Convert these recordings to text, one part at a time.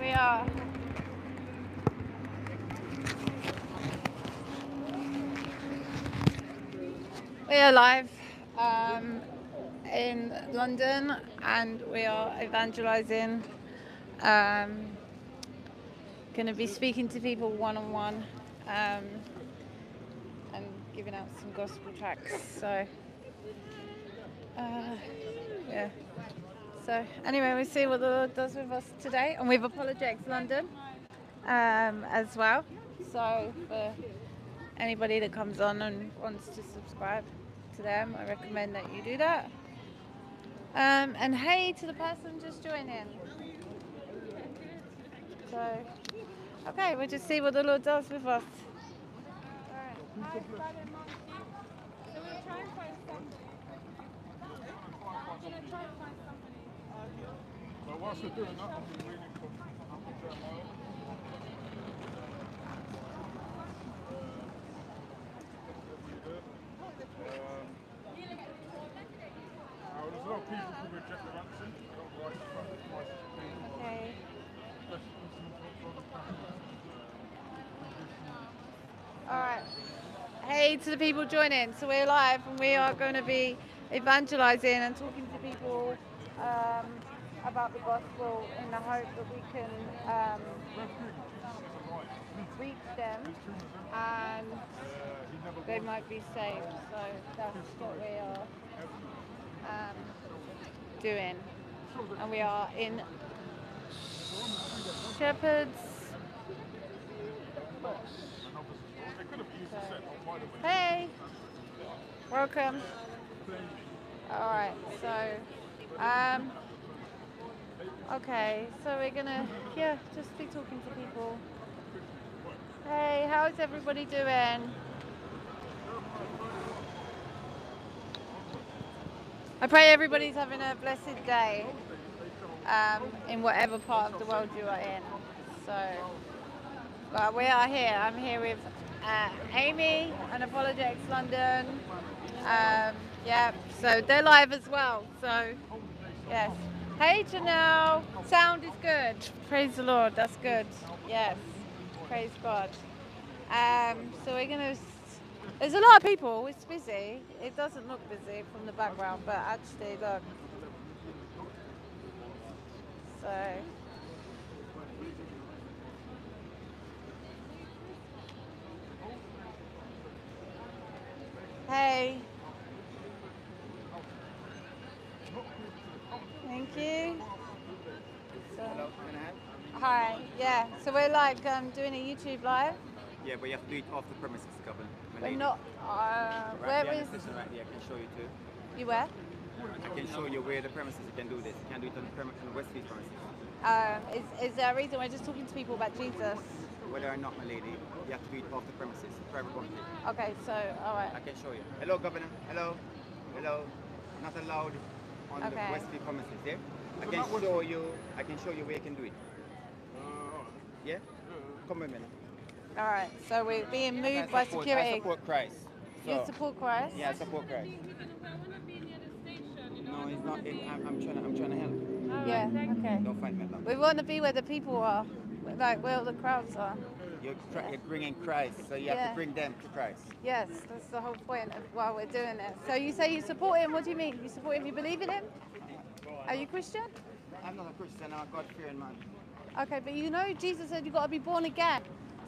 We are. We are live um, in London and we are evangelizing. Um, going to be speaking to people one on one and giving out some gospel tracts. So, uh, yeah. So, anyway, we see what the Lord does with us today and we've Apologetics London um, as well. So, for anybody that comes on and wants to subscribe to them, I recommend that you do that. Um, and hey to the person just joining. So, okay, we'll just see what the Lord does with us. But All right. Hey to the people joining. So we're live and we are going to be evangelizing and talking to people um, about the gospel in the hope that we can um, reach them and they might be saved. So that's what we are um, doing. And we are in Shepherd's Bush. Hey, welcome. All right, so, um, okay, so we're gonna, yeah, just be talking to people. Hey, how's everybody doing? I pray everybody's having a blessed day um, in whatever part of the world you are in. So, well, we are here. I'm here with uh, Amy and Apologetics London. Um, yeah, so they're live as well. So, yes. Hey Janelle, sound is good. Praise the Lord, that's good. Yes, praise God. Um, so we're gonna. There's a lot of people. It's busy. It doesn't look busy from the background, but actually, look. So. Hey. Thank you. So, Hello, can I have? hi. Yeah. So we're like um, doing a YouTube live. Yeah, but you have to do it off the premises, Governor. My We're not. Uh, Right where is right there, I can show you too. you? Where? I can show you where the premises you can do this. You can do it on the, on the Westfield premises. Um, is is there a reason we're just talking to people about Jesus? Whether or not, my lady, you have to do it off the premises, private property. Okay. So all right. I can show you. Hello, Governor. Hello. Hello. Not allowed on Okay. the Westfield premises there. I can show you. I can show you where you can do it. Yeah. Come with me. now. All right. So we're being I moved by support- I security. support Christ. You support Christ? Yeah, I support Christ. No, it's not. It, I'm, I'm trying. To, I'm trying to help. Yeah. Okay. Don't find me alone. We want to be where the people are, like where all the crowds are. You're, you're bringing Christ, so you have to bring them to Christ. Yes, that's the whole point of why we're doing it. So you say you support him. What do you mean? You support him? You believe in him? Are you Christian? I'm not a Christian. I'm a God-fearing man. Okay, but you know Jesus said you've got to be born again.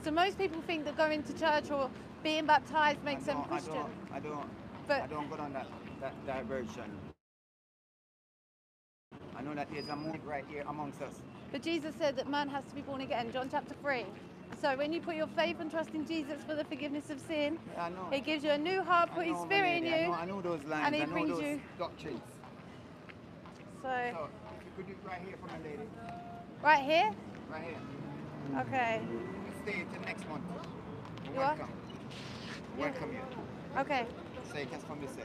So most people think that going to church or being baptized makes them Christian. I don't. I don't. But- I don't go down that that diversion. I know that there's a moment right here amongst us. But Jesus said that man has to be born again, John chapter 3. So when you put your faith and trust in Jesus for the forgiveness of sin, Yeah, I know. he gives you a new heart, I put his know, my spirit in lady, I you. know, I know those lines. and he I know brings those you- doctrines. So So if you could do it right here for my lady, right here? right here. Okay. Stay till next month. You are? Welcome. Yeah. Welcome you. Okay. So you can come this way.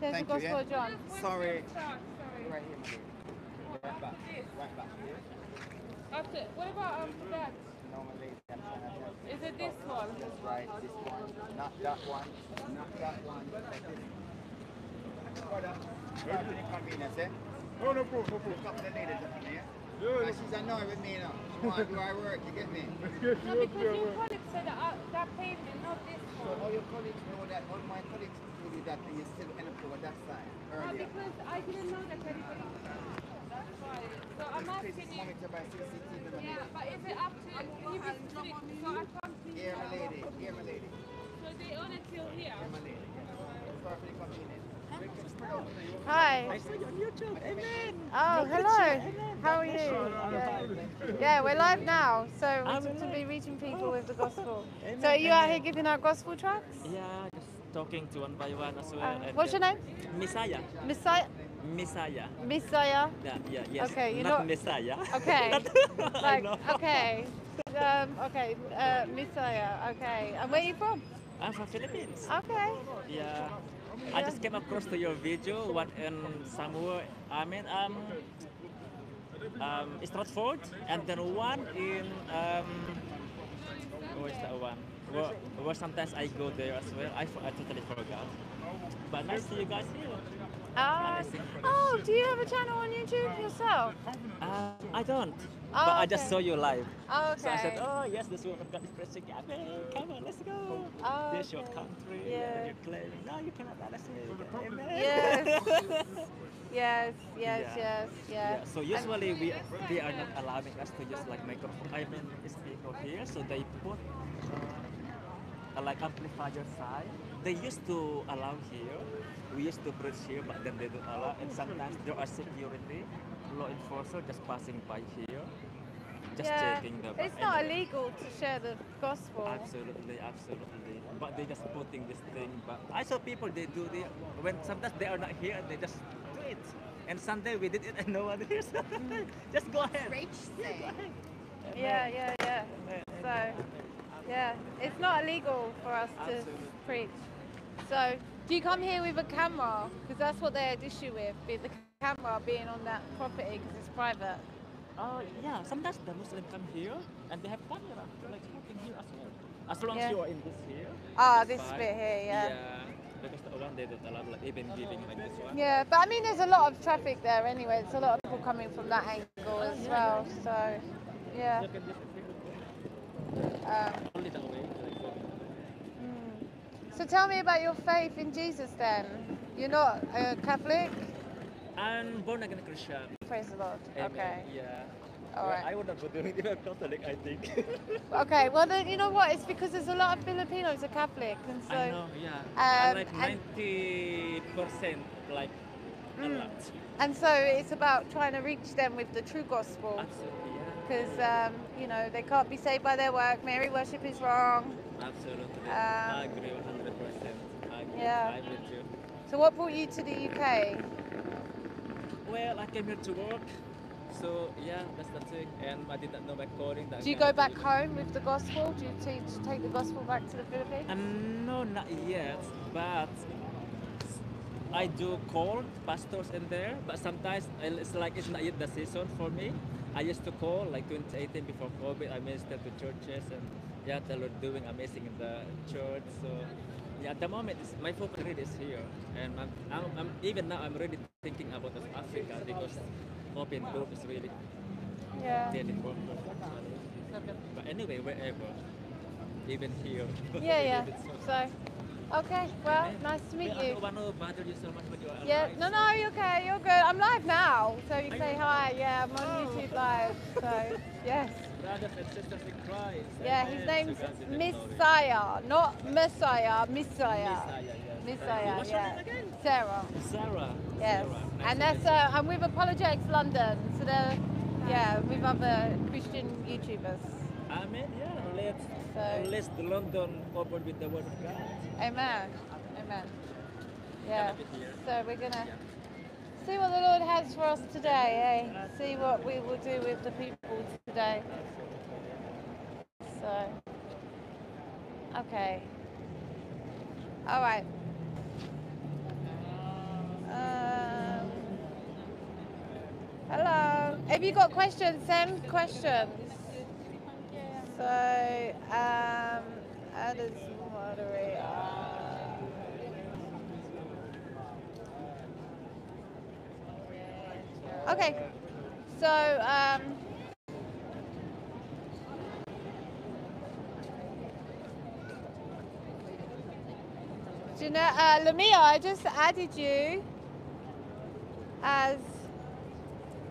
There's Thank the you. Yeah? John. Sorry. Right here, my lady. Right back. Right back. After, what about um that? No, my lady. I'm trying to help. Is it this one? That's right. This one. Not that one. Not that one. Like this. Brother, you have any convenience, eh? No, no problem, no problem. Look up the ladies up here. Yeah, I she's annoyed with me now. She want to do her work, you get me? No, because your well. colleague said that uh, that pavement, not this one. So all your colleagues know that, all my colleagues told you that and you still end up over that side No, because I didn't know that everybody was doing that. That's why. So I'm This place asking is you. monitored by CCTV. Yeah, but is it up to can you be strict? So I come to Here, my you. lady. Here, my lady. So they own it till here. Here, my lady. Yeah. Perfectly convenient. We can. Hi. saw you on YouTube. Amen. Oh, hello. How are you? Yeah. yeah, we're live now, so we're I'm to be reaching people with the gospel. Amen, So are you out here giving out gospel tracts? Yeah, just talking to one by one as well. Uh, what's your name? Messiah. Messiah. Messiah. Messiah. Yeah, yeah, yes. Okay, you're not, not- Messiah. Okay. Not- Like, know. okay. Um, okay, uh, Messiah. Okay. And where are you from? I'm from Philippines. Okay. Yeah. I just came across to your video, one in somewhere, I mean, um, um, Stratford, and then one in, um, where's that one? Where, where sometimes I go there as well. I, I totally forgot. But nice to see you guys here. Uh, oh, do you have a channel on YouTube yourself? Uh, I don't. Oh, but I just saw you live. Oh, okay. So I said, oh yes, this woman of God is preaching. Amen. Come on, let's go. Oh, This your country. Yeah. You're claiming. No, you cannot honestly. Amen. Yes. yes, yes, Yeah. yes, Yeah, yes. so usually we they are not allowing us to just like microphone. I mean, speaker here, so they put uh, like amplifier side. They used to allow here. We used to preach here, but then they don't allow. And sometimes there are security, law enforcer just passing by here, just yeah. checking the. It's not anyway. illegal to share the gospel. Absolutely, absolutely. But they just putting this thing. But I saw people they do the when sometimes they are not here, they just do it. And Sunday we did it and no one hears. just go ahead. Yeah, go ahead. Yeah, yeah, yeah. So, yeah, it's not illegal for us to Absolutely. preach. So, do you come here with a camera? Because that's what they had issue with, be the camera being on that property because it's private. Oh yeah, sometimes the Muslim come here and they have camera like working here as well. As long Yeah. as you are in this here. Ah, this fine. bit here, yeah. Yeah. Because the one they don't allow like even giving like this one. Yeah, but I mean, there's a lot of traffic there anyway. There's a lot of people coming from that angle as well. So, yeah. Look at this Um, only that way. Like, so. mm. So tell me about your faith in Jesus then. You're not a Catholic? I'm born again Christian. Praise the Lord. Amen. Okay. Yeah. All Well, right. I would not be doing it if I'm Catholic, I think. Okay, well then you know what? It's because there's a lot of Filipinos are Catholic, and so I know, yeah. um, like and- 90% like a Mm. lot. and so it's about trying to reach them with the true gospel, Absolutely, yeah. because um, you know they can't be saved by their work. Mary worship is wrong. Absolutely. Um, I agree 100%. I agree. yeah. I'm with you. So what brought you to the UK? Well, I came here to work. So yeah, that's the thing. And I did not know my calling. that Do you go back home with the gospel? Do you teach, take the gospel back to the Philippines? Um, no, not yet. But I do call pastors in there. But sometimes it's like it's not yet the season for me. I used to call like 2018 before COVID. I ministered to churches and yeah, they were doing amazing in the church. So yeah, at the moment my focus really is here, and I'm, I'm, I'm even now I'm really thinking about this Africa because open group is really Yeah. really important. But anyway, wherever, even here. Yeah, yeah. So. Okay. Well, nice to meet I you. don't want to bother you so much when you are Yeah, no, no, you're okay, you're good. I'm live now, so you Are say hi. Yeah, I'm on. YouTube live. So, yes. Brothers and sisters in Christ. Yeah, his name's To God be the glory. Messiah, not Messiah, Messiah. Messiah, yes. Messiah, What's your yeah. name again? Sarah. Sarah. Yes. And that's uh, I'm with Apologetics London, so they're yeah with other Christian YouTubers. Amen. Yeah. So- let's the London open with the word of God. Amen. Amen. Yeah. Gonna be here. So we're gonna Yeah. see what the Lord has for us today, eh? See what we will do with the people today. So, okay. All right. Um, hello. Have you got questions? Send questions. So, um, as moderator, okay. So, um, Jeanette, uh, Lamia, I just added you as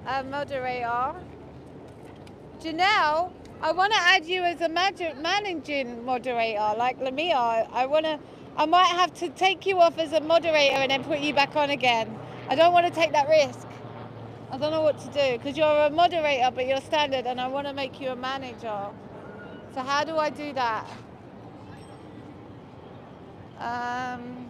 a moderator. Janelle, I want to add you as a managing moderator, like Lamia. I want to, I might have to take you off as a moderator and then put you back on again. I don't want to take that risk. I don't know what to do because you're a moderator, but you're standard, and I want to make you a manager. So how do I do that? Um,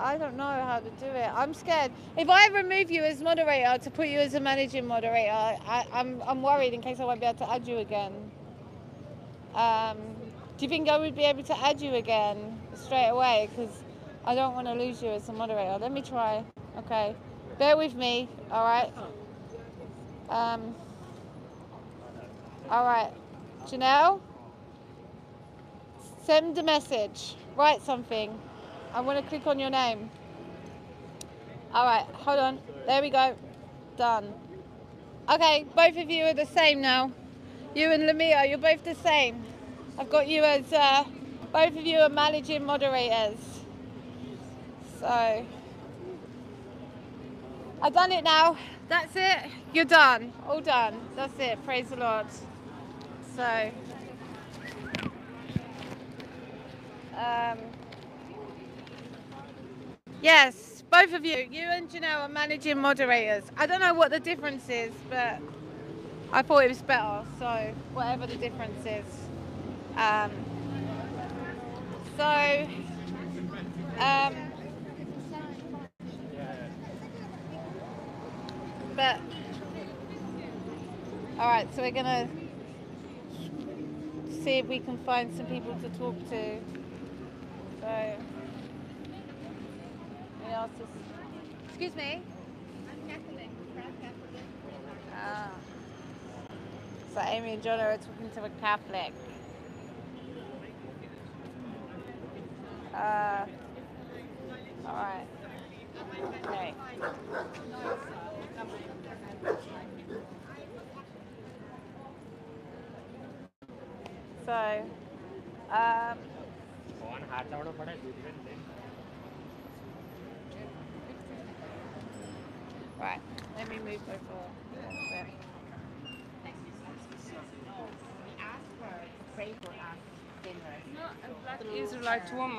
I don't know how to do it. I'm scared. If I remove you as moderator to put you as a managing moderator, I, I'm I'm worried in case I won't be able to add you again. Um, do you think I would be able to add you again straight away? Because I don't want to lose you as a moderator. Let me try. Okay, bear with me. All right. Um. All right, Janelle. Send a message. Write something. I want to click on your name. All right, hold on. There we go. Done. Okay, both of you are the same now. You and Lamia, you're both the same. I've got you as, uh, both of you are managing moderators. So, I've done it now. That's it. You're done. All done. That's it. Praise the Lord. So, um, yes, both of you, you and Janelle are managing moderators. I don't know what the difference is, but I thought it was better. So, whatever the difference is. Um, so, um, but all right, so we're gonna see if we can find some people to talk to. So, anyone else is- excuse me. I'm Catholic. Ah. So Amy and John are talking to a Catholic. Uh, all right. Okay. So, um, right. Let me move over a little bit. Not a Israelite woman.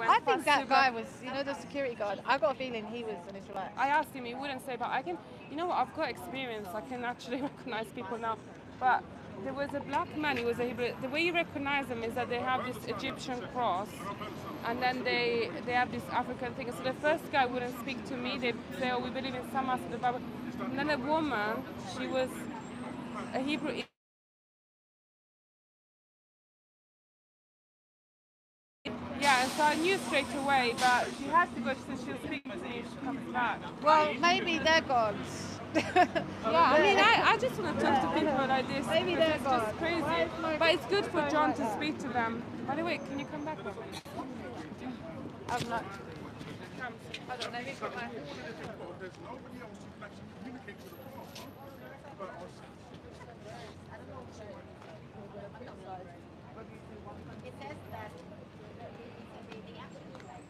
I think that guy was, you know, the security guard. I got a feeling he was an Israelite. I asked him, he wouldn't say, but I can, you know what, I've got experience. I can actually recognize people now. But there was a black man, he was a Hebrew. The way you recognize them is that they have this Egyptian cross and then they they have this African thing. So the first guy wouldn't speak to me. They say, oh, we believe in some of the Bible. And then a woman, she was a Hebrew Yeah, so I knew straight away, but she has to go, she she'll speak to me if she comes back. Well, maybe they're gods. Yeah, I mean, I, I just want to talk to people like this. Maybe they're it's just crazy. Why is my But it's good for John to speak to them. By the way, can you come back? Come. I'm not. Hold on, let me put my. There's nobody else who can actually communicate with the Father but us. It says that the, the action is like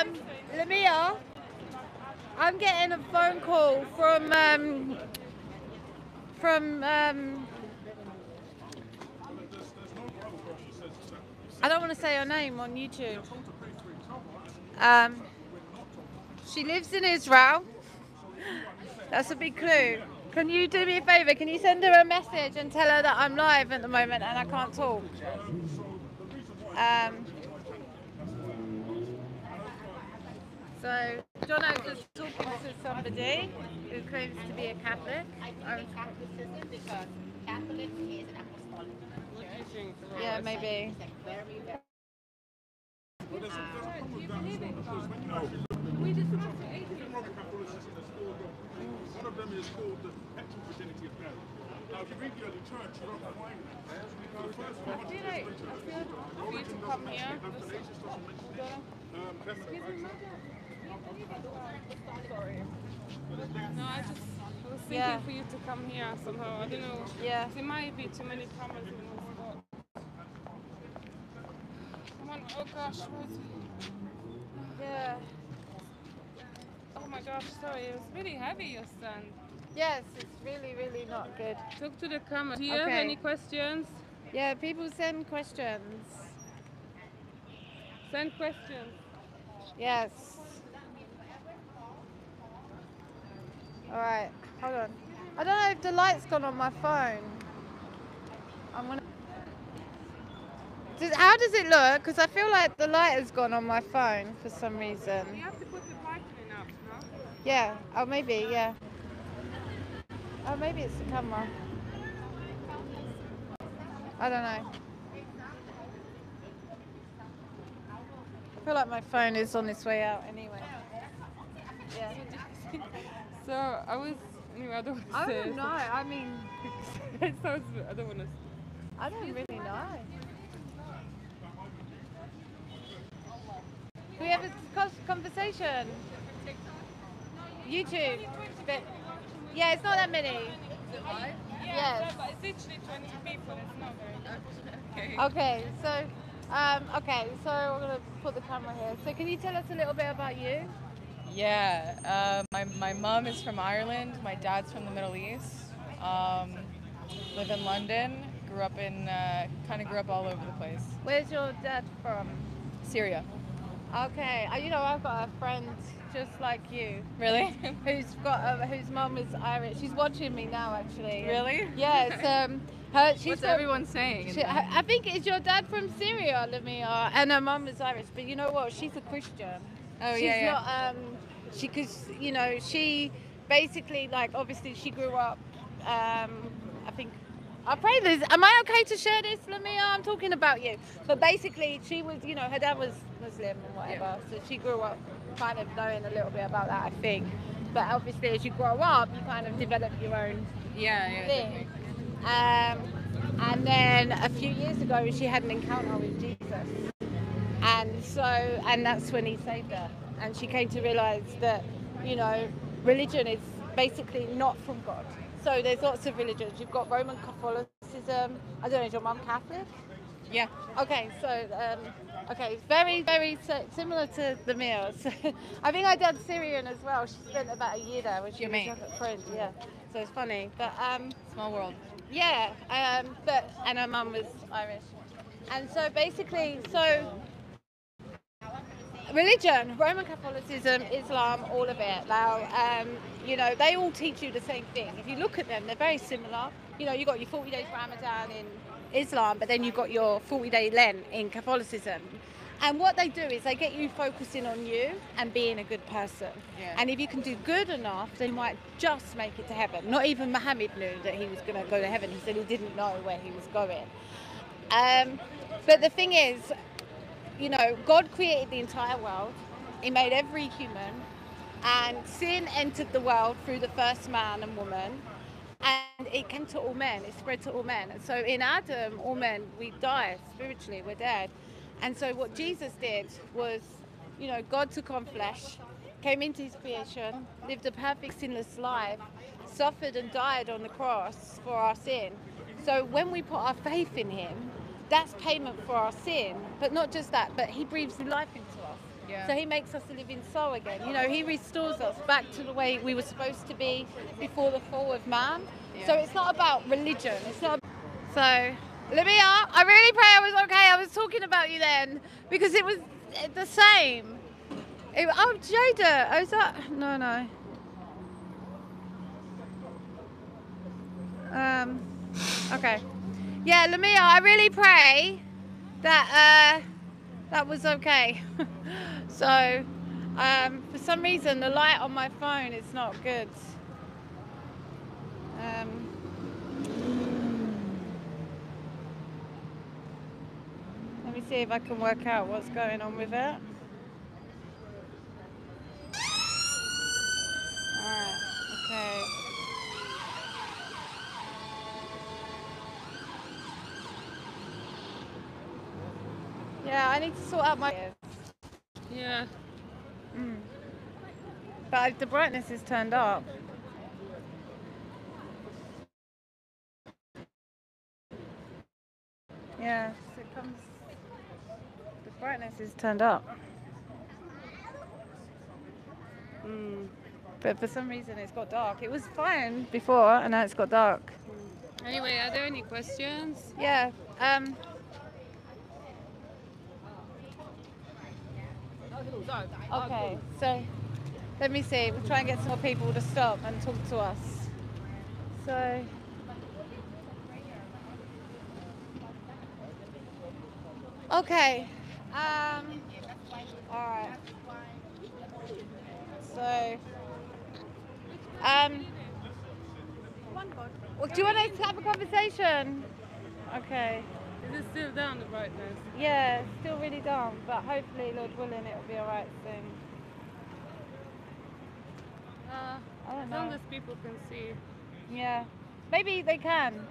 Um, Lamia, I'm getting a phone call from um, from um, I don't want to say her name on YouTube. Um, she lives in Israel. That's a big clue. Can you do me a favour? Can you send her a message and tell her that I'm live at the moment and I can't talk? Um, so, John was just talking to somebody who claims to be a Catholic. I think Catholicism because Catholic is an apostolic church. Yeah, maybe. It's like very, very Do you believe in God? We just talked to atheists. Roman Catholicism, there's four gods. One of them is called the heterogeneity of Mary. Now, if you video of the church, you don't find it. So the first I feel like I feel for you to come here. Um, Excuse me, madam. Sorry. No, I just I was thinking Yeah. for you to come here somehow. I don't know. Yeah. There might be too many cameras in one spot. Come on. Oh gosh. Where is? Yeah. Oh my gosh. Sorry. It was really heavy. Your stand. Yes, it's really, really not good. Talk to the camera. Do you have any questions? Yeah, people send questions. Send questions. Yes. All right, hold on. I don't know if the light's gone on my phone. I'm gonna. Does, how does it look? Because I feel like the light has gone on my phone for some reason. You have to put the brightening up, no? Yeah. Oh, maybe. Yeah. Oh, maybe it's the camera. I don't know. I feel like my phone is on its way out anyway. Yeah. So I was. Anyway, I don't want to I say. don't know. I mean, it sounds. I don't want to. I don't really know. We have a cos- conversation? YouTube. But, yeah, it's not that many. Yes. but it's literally 20 people. It's not very. Okay, so, um, okay, so we're gonna put the camera here. So, can you tell us a little bit about you? Yeah, uh, my, my mom is from Ireland. My dad's from the Middle East. Um, live in London. Grew up in, uh, kind of grew up all over the place. Where's your dad from? Syria. Okay, uh, you know, I've got a friend just like you. Really? who's got um, whose mum is Irish. She's watching me now, actually. Really? Yes. Um, her, she's What's got- everyone saying? She, I think is your dad from Syria, Lamia, and her mum is Irish. But you know what? She's a Christian. Oh, She's yeah, yeah. not. Um, she, cause you know, she basically like obviously she grew up. Um, I think. I pray this. Am I okay to share this, Lamia? I'm talking about you. But basically, she was, you know, her dad was Muslim and whatever. So she grew up kind of knowing a little bit about that, I think. But obviously, as you grow up, you kind of develop your own yeah, yeah. thing. Um, and then a few years ago, she had an encounter with Jesus, and so and that's when he saved her, and she came to realize that you know religion is basically not from God. So there's lots of religions. You've got Roman Catholicism. I don't know. Is your mum Catholic? Yeah. Okay, so um, okay, very, very similar to the meals. I think I did Syrian as well. She spent about a year there when she Your was young at. Yeah, so it's funny, but um, Small world. yeah, um, but and her mum was Irish, and so basically, so religion, Roman Catholicism, Islam, all of it. Now, um, you know, they all teach you the same thing. If you look at them, they're very similar. You know, you got your 40 days Ramadan in Islam, but then you've got your 40 day Lent in Catholicism. And what they do is they get you focusing on you and being a good person. Yeah. And if you can do good enough, then you might just make it to heaven. Not even Muhammad knew that he was going to go to heaven. He said he didn't know where he was going. Um, but the thing is, you know, God created the entire world. He made every human, and sin entered the world through the first man and woman, and it came to all men. It spread to all men. And so in Adam, all men, we die spiritually. We're dead. And so what Jesus did was, you know, God took on flesh, came into His creation, lived a perfect sinless life, suffered and died on the cross for our sin. So when we put our faith in Him, that's payment for our sin. But not just that, but He breathes life into us. Yeah. So He makes us a living soul again. You know, He restores us back to the way we were supposed to be before the fall of man. So it's not about religion. It's not. So, Lamia, I really pray I was okay. I was talking about you then because it was the same. It, oh, Jada. Oh, is that? No, no. Um. Okay. Yeah, Lamia, I really pray that uh, that was okay. so, um, for some reason, the light on my phone is not good. Um, let me see if I can work out what's going on with it. Alright, okay. Yeah, I need to sort out my. Yeah. Mm. But the brightness is turned up. Yeah, so it comes. The brightness is turned up. Mm. But for some reason it's got dark. It was fine before and now it's got dark. Anyway, are there any questions? Yeah. Um, okay, so let me see. We'll try and get some more people to stop and talk to us. So. Okay. Um, all right. So. Um. Well, do you want to have a conversation? Okay. Is it still down the brightness? Yeah, still really down, but hopefully, Lord willing, it'll be alright soon. Uh, I don't as long as people can see. Yeah, maybe they can.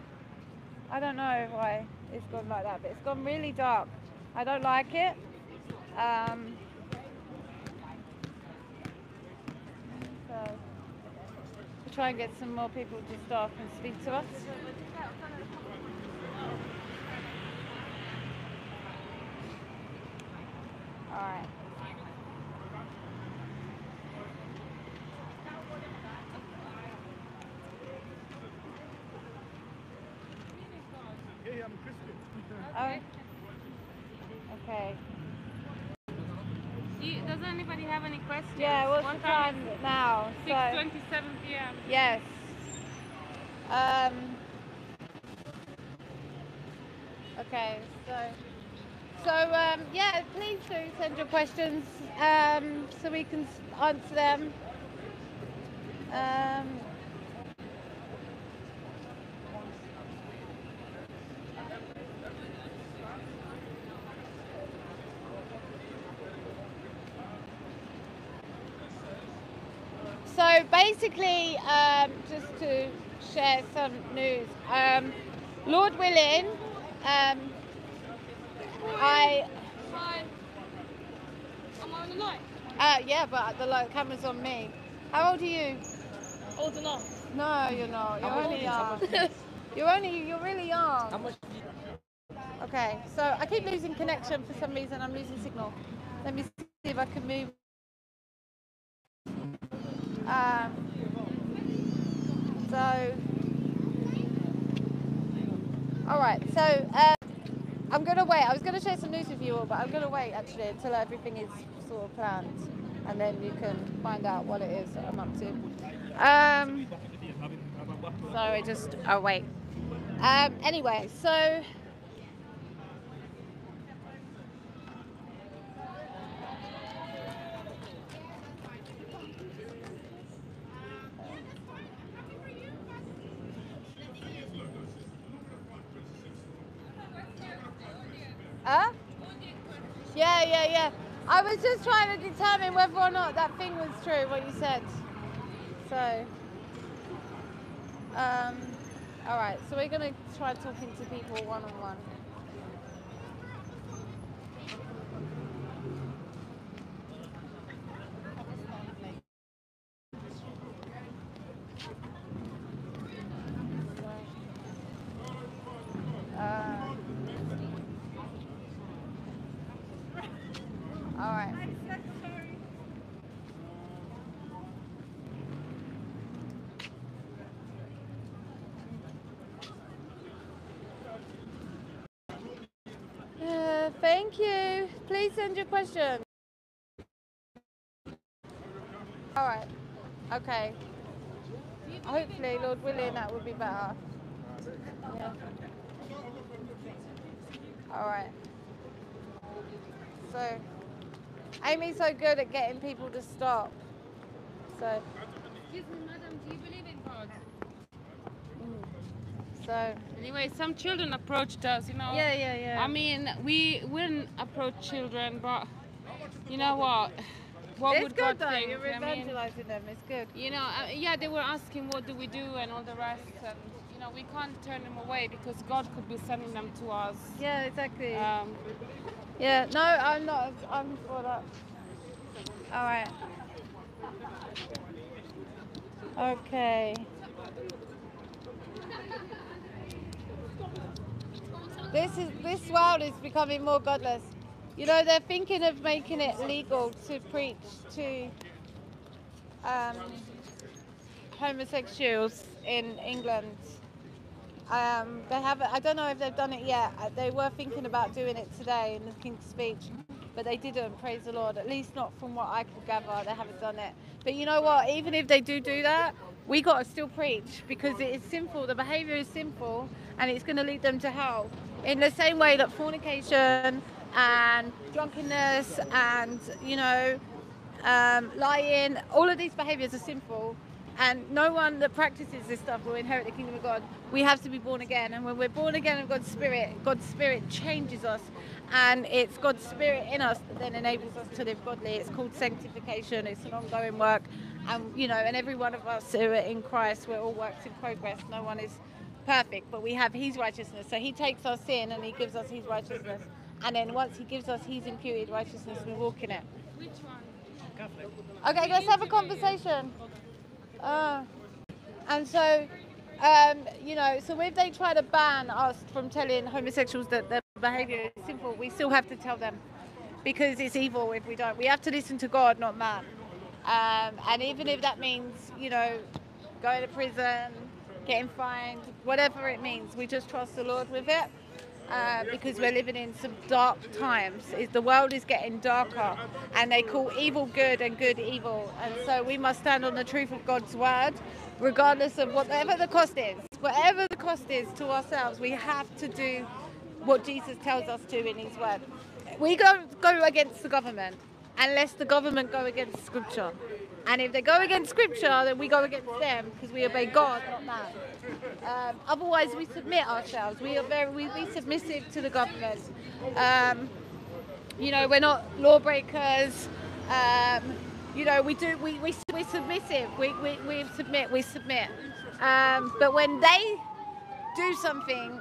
I don't know why it's gone like that, but it's gone really dark. I don't like it. Um, so, we'll try and get some more people to stop and speak to us. All right. Hey, I'm Christian. Okay. Do you- does anybody have any questions? Yeah, what's What the time it? now? So, 6.27 p.m. yes. Um. Okay, so. So, um, yeah, please do send your questions um, so we can answer them. Um, So basically, um, just to share some news, um, Lord willing, um, I. Am I on the light? Uh, yeah, but the light camera's on me. How old are you? Old enough. No, you're not. You're How only is- young. You're only. You're really young. How much? Okay, so I keep losing connection for some reason. I'm losing signal. Let me see if I can move. Um, so, all right. So uh, I'm gonna wait. I was gonna share some news with you all, but I'm gonna wait actually until everything is sort of planned, and then you can find out what it is that I'm up to. Um, sorry, just oh wait. Um, anyway, so. Huh? Yeah, yeah, yeah. I was just trying to determine whether or not that thing was true, what you said. So, um, all right. So we're gonna try talking to people one on one. Uh, all right. Uh, thank you. Please send your question. All right. Okay. Hopefully, Lord willing, that will be better. Yeah. All right. So, Amy's so good at getting people to stop. So, Excuse me, madam, do you believe in God? so Anyway, some children approached us, you know. yeah, yeah, yeah. I mean, we wouldn't approach children, but you know what? What it's would good God though. think? You're I mean, evangelizing them. It's good. you know, uh, yeah, they were asking what do we do and all the rest, and you know, know, we can't turn them away because God could be sending them to us. Yeah, exactly. Um, yeah, no, I'm not. I'm for that. All right. Okay. This is this world is becoming more godless. You know, they're thinking of making it legal to preach to um, homosexuals in England. Um, they haven't. I don't know if they've done it yet. Uh, They were thinking about doing it today in the King's Speech, but they didn't. Praise the Lord. At least not from what I could gather. They haven't done it. But you know what? Even if they do do that, we got to still preach because it is sinful. The behaviour is sinful, and it's going to lead them to hell. In the same way that fornication and drunkenness and you know um, lying, all of these behaviours are sinful. And no one that practices this stuff will inherit the kingdom of God. We have to be born again. And when we're born again of God's Spirit, God's Spirit changes us. And it's God's Spirit in us that then enables us to live godly. It's called sanctification. It's an ongoing work. And, you know, and every one of us who are in Christ, we're all works in progress. No one is perfect, but we have His righteousness. So He takes our sin and He gives us His righteousness. And then once He gives us His imputed righteousness, we walk in it. which one? Okay, let's have a conversation. Uh, and so, um, you know, so if they try to ban us from telling homosexuals that their behaviour is sinful, we still have to tell them because it's evil if we don't. We have to listen to God, not man. Um, and even if that means, you know, going to prison, getting fined, whatever it means, we just trust the Lord with it. Uh, because we're living in some dark times. The world is getting darker, and they call evil good and good evil, and so we must stand on the truth of God's word, regardless of whatever the cost is. Whatever the cost is to ourselves, we have to do what Jesus tells us to in His word. We don't go against the government unless the government go against Scripture. And if they go against Scripture, then we go against them because we obey God, not man. Um, otherwise, we submit ourselves. We are very we be submissive to the government. Um, you know, we're not lawbreakers. Um, you know, we do we we we're submissive. We we, we submit. We submit. Um, but when they do something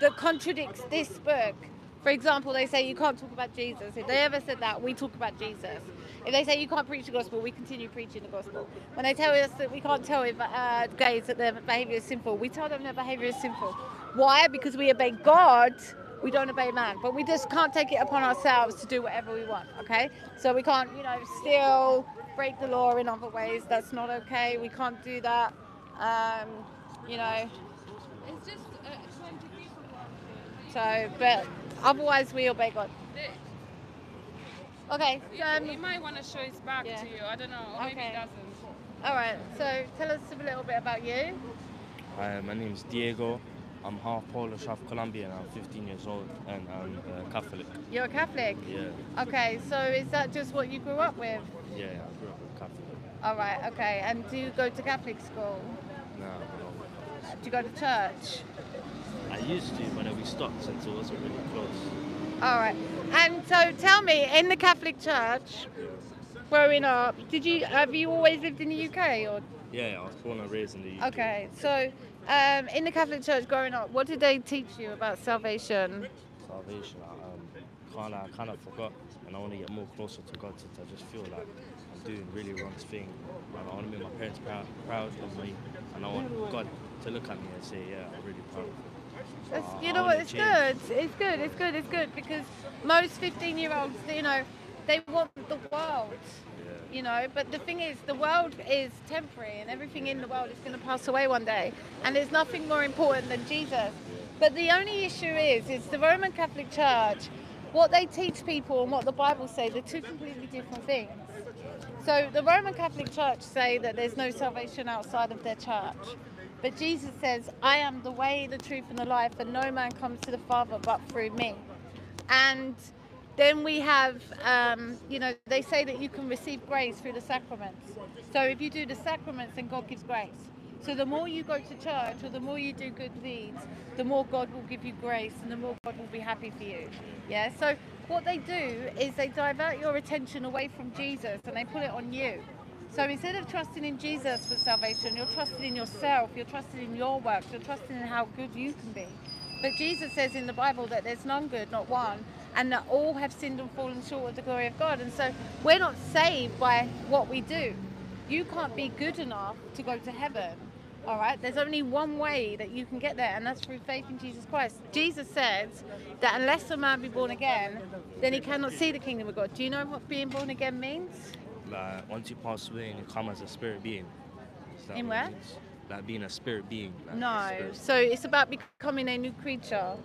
that contradicts this book. For example, they say you can't talk about Jesus. If they ever said that, we talk about Jesus. If they say you can't preach the gospel, we continue preaching the gospel. When they tell us that we can't tell if, uh, gays that their behaviour is sinful, we tell them their behaviour is sinful. Why? Because we obey God, we don't obey man. But we just can't take it upon ourselves to do whatever we want, okay? So we can't, you know, steal, break the law in other ways. That's not okay. We can't do that. Um, you know, It's just uh, 20 people. So, but otherwise we obey God. They- Okay. He, Um, he might want to show his back yeah. to you. I don't know. Or maybe he doesn't. all right. So tell us a little bit about you. Hi, my name is Diego. I'm half Polish, half Colombian. I'm 15 years old and I'm uh, Catholic. You're a Catholic. Yeah, Okay. So is that just what you grew up with? yeah, I grew up with Catholic. All right. Okay. And do you go to Catholic school? No, no. Do you go to church? I used to, but we stopped since it wasn't really close. All right. And so tell me, in the Catholic Church, growing up, did you have you always lived in the UK or? Yeah, I was born and raised in the UK. Okay. So um, in the Catholic Church growing up, what did they teach you about salvation? Salvation, I, um, kind of, I kind of forgot, and I want to get more closer to God since I just feel like I'm doing really wrong thing. And I want to make my parents proud, proud of me, and I want God to look at me and say, yeah, I'm really proud of you. You know what? It's good. It's good. It's good. It's good because most 15 year olds, you know, they want the world. You know, but the thing is, the world is temporary, and everything in the world is going to pass away one day. And there's nothing more important than Jesus. But the only issue is, is the Roman Catholic Church. What they teach people and what the Bible say, they're two completely different things. So the Roman Catholic Church say that there's no salvation outside of their church. But Jesus says, I am the way, the truth, and the life, and no man comes to the Father but through me. And then we have, um, you know, they say that you can receive grace through the sacraments. So if you do the sacraments, then God gives grace. So the more you go to church or the more you do good deeds, the more God will give you grace and the more God will be happy for you. Yeah. So what they do is they divert your attention away from Jesus and they put it on you. So instead of trusting in Jesus for salvation, you're trusting in yourself, you're trusting in your works, you're trusting in how good you can be. But Jesus says in the Bible that there's none good, not one, and that all have sinned and fallen short of the glory of God. And so we're not saved by what we do. You can't be good enough to go to heaven. All right, there's only one way that you can get there, and that's through faith in Jesus Christ. Jesus said that unless a man be born again, then he cannot see the kingdom of God. Do you know what being born again means? Like once you pass away and you come as a spirit being. In where? Like being a spirit being. Like No. spirit- So it's about becoming a new creature.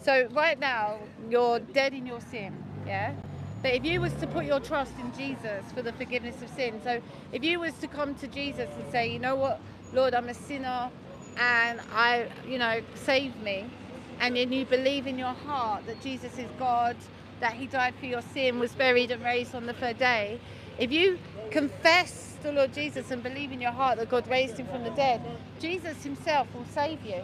So right now you're dead in your sin, yeah. But if you was to put your trust in Jesus for the forgiveness of sin, so if you was to come to Jesus and say, you know what, Lord, I'm a sinner, and I, you know, save me, and then you believe in your heart that Jesus is God, that He died for your sin, was buried and raised on the third day, if you confess the Lord Jesus and believe in your heart that God raised Him from the dead, Jesus Himself will save you.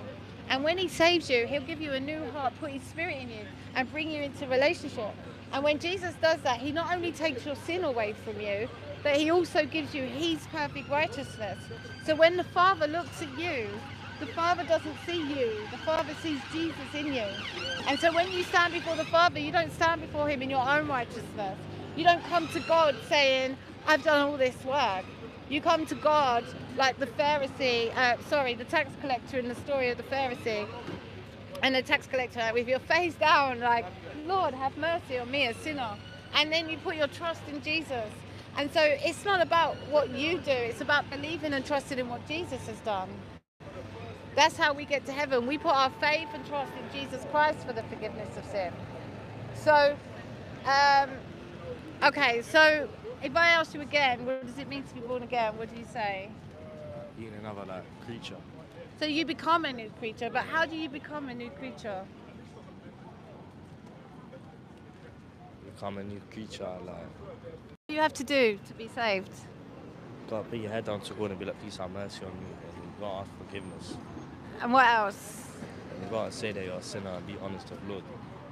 And when he saves you, he'll give you a new heart, put his spirit in you, and bring you into relationship. And when Jesus does that, he not only takes your sin away from you, but he also gives you his perfect righteousness. So when the Father looks at you, the Father doesn't see you, the Father sees Jesus in you. And so when you stand before the Father, you don't stand before him in your own righteousness. You don't come to God saying, I've done all this work. You come to God like the Pharisee, uh, sorry, the tax collector in the story of the Pharisee. And the tax collector, with your face down, like, Lord, have mercy on me, a sinner. And then you put your trust in Jesus. And so it's not about what you do, it's about believing and trusting in what Jesus has done. That's how we get to heaven. We put our faith and trust in Jesus Christ for the forgiveness of sin. So, um, okay, so if I ask you again, what does it mean to be born again? What do you say? Uh, being another like creature. So you become a new creature, but how do you become a new creature? Become a new creature. Like What do you have to do to be saved? gotta put your head down to God and be like, please have mercy on me, and you gotta ask forgiveness. And what else? And you gotta say that you're a sinner and be honest with Lord.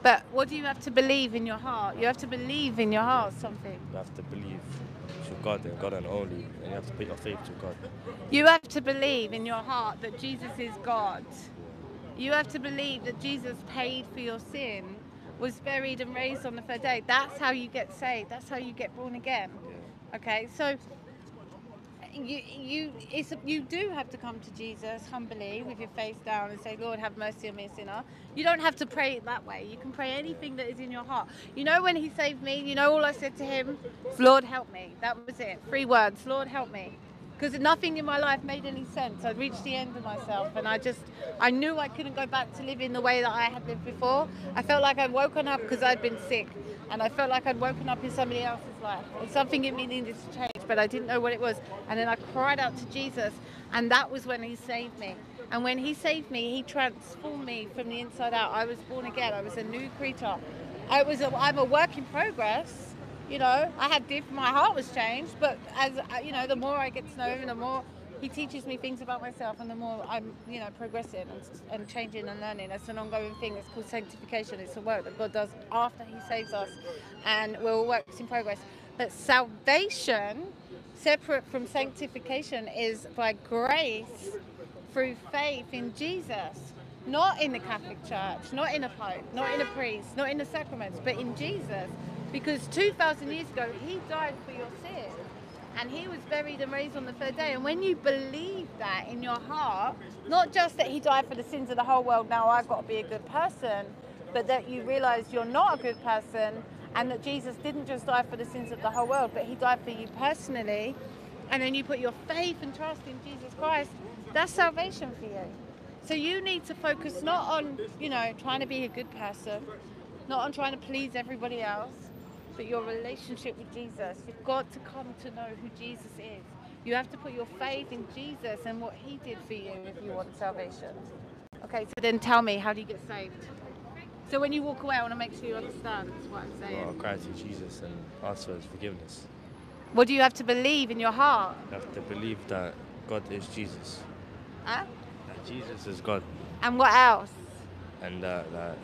But what do you have to believe in your heart? You have to believe in your heart something. You have to believe to God and God and only, and you have to put your faith to God. You have to believe in your heart that Jesus is God. You have to believe that Jesus paid for your sin, was buried and raised on the third day. That's how you get saved. That's how you get born again. Okay, so you you it's you do have to come to Jesus humbly with your face down and say, Lord, have mercy on me, sinner. You don't have to pray it that way. You can pray anything that is in your heart. You know when He saved me, you know all I said to Him, Lord, help me. That was it. Three words, Lord, help me. Because nothing in my life made any sense. I'd reached the end of myself, and I just I knew I couldn't go back to living the way that I had lived before. I felt like I'd woken up because I'd been sick, and I felt like I'd woken up in somebody else's life. And something in me needed to change, but I didn't know what it was. And then I cried out to Jesus, and that was when He saved me. And when He saved me, He transformed me from the inside out. I was born again. I was a new creature. I was. A, I'm a work in progress. You know, I had diff. My heart was changed, but as uh, you know, the more I get to know Him, the more He teaches me things about myself, and the more I'm, you know, progressing and, and changing and learning. It's an ongoing thing. It's called sanctification. It's a work that God does after He saves us, and we're all works in progress. But salvation, separate from sanctification, is by grace through faith in Jesus. Not in the Catholic Church, not in a pope, not in a priest, not in the sacraments, but in Jesus. Because 2,000 years ago, he died for your sin. And he was buried and raised on the third day. And when you believe that in your heart, not just that he died for the sins of the whole world, now I've got to be a good person, but that you realize you're not a good person and that Jesus didn't just die for the sins of the whole world, but he died for you personally. And then you put your faith and trust in Jesus Christ, that's salvation for you. So you need to focus not on, you know, trying to be a good person, not on trying to please everybody else, but your relationship with Jesus. You've got to come to know who Jesus is. You have to put your faith in Jesus and what he did for you if you want salvation. Okay, so then tell me, how do you get saved? So when you walk away, I want to make sure you understand what I'm saying. Well, cry to Jesus and ask for his forgiveness. What do you have to believe in your heart? You have to believe that God is Jesus. Huh? That Jesus is God. And what else? And that, that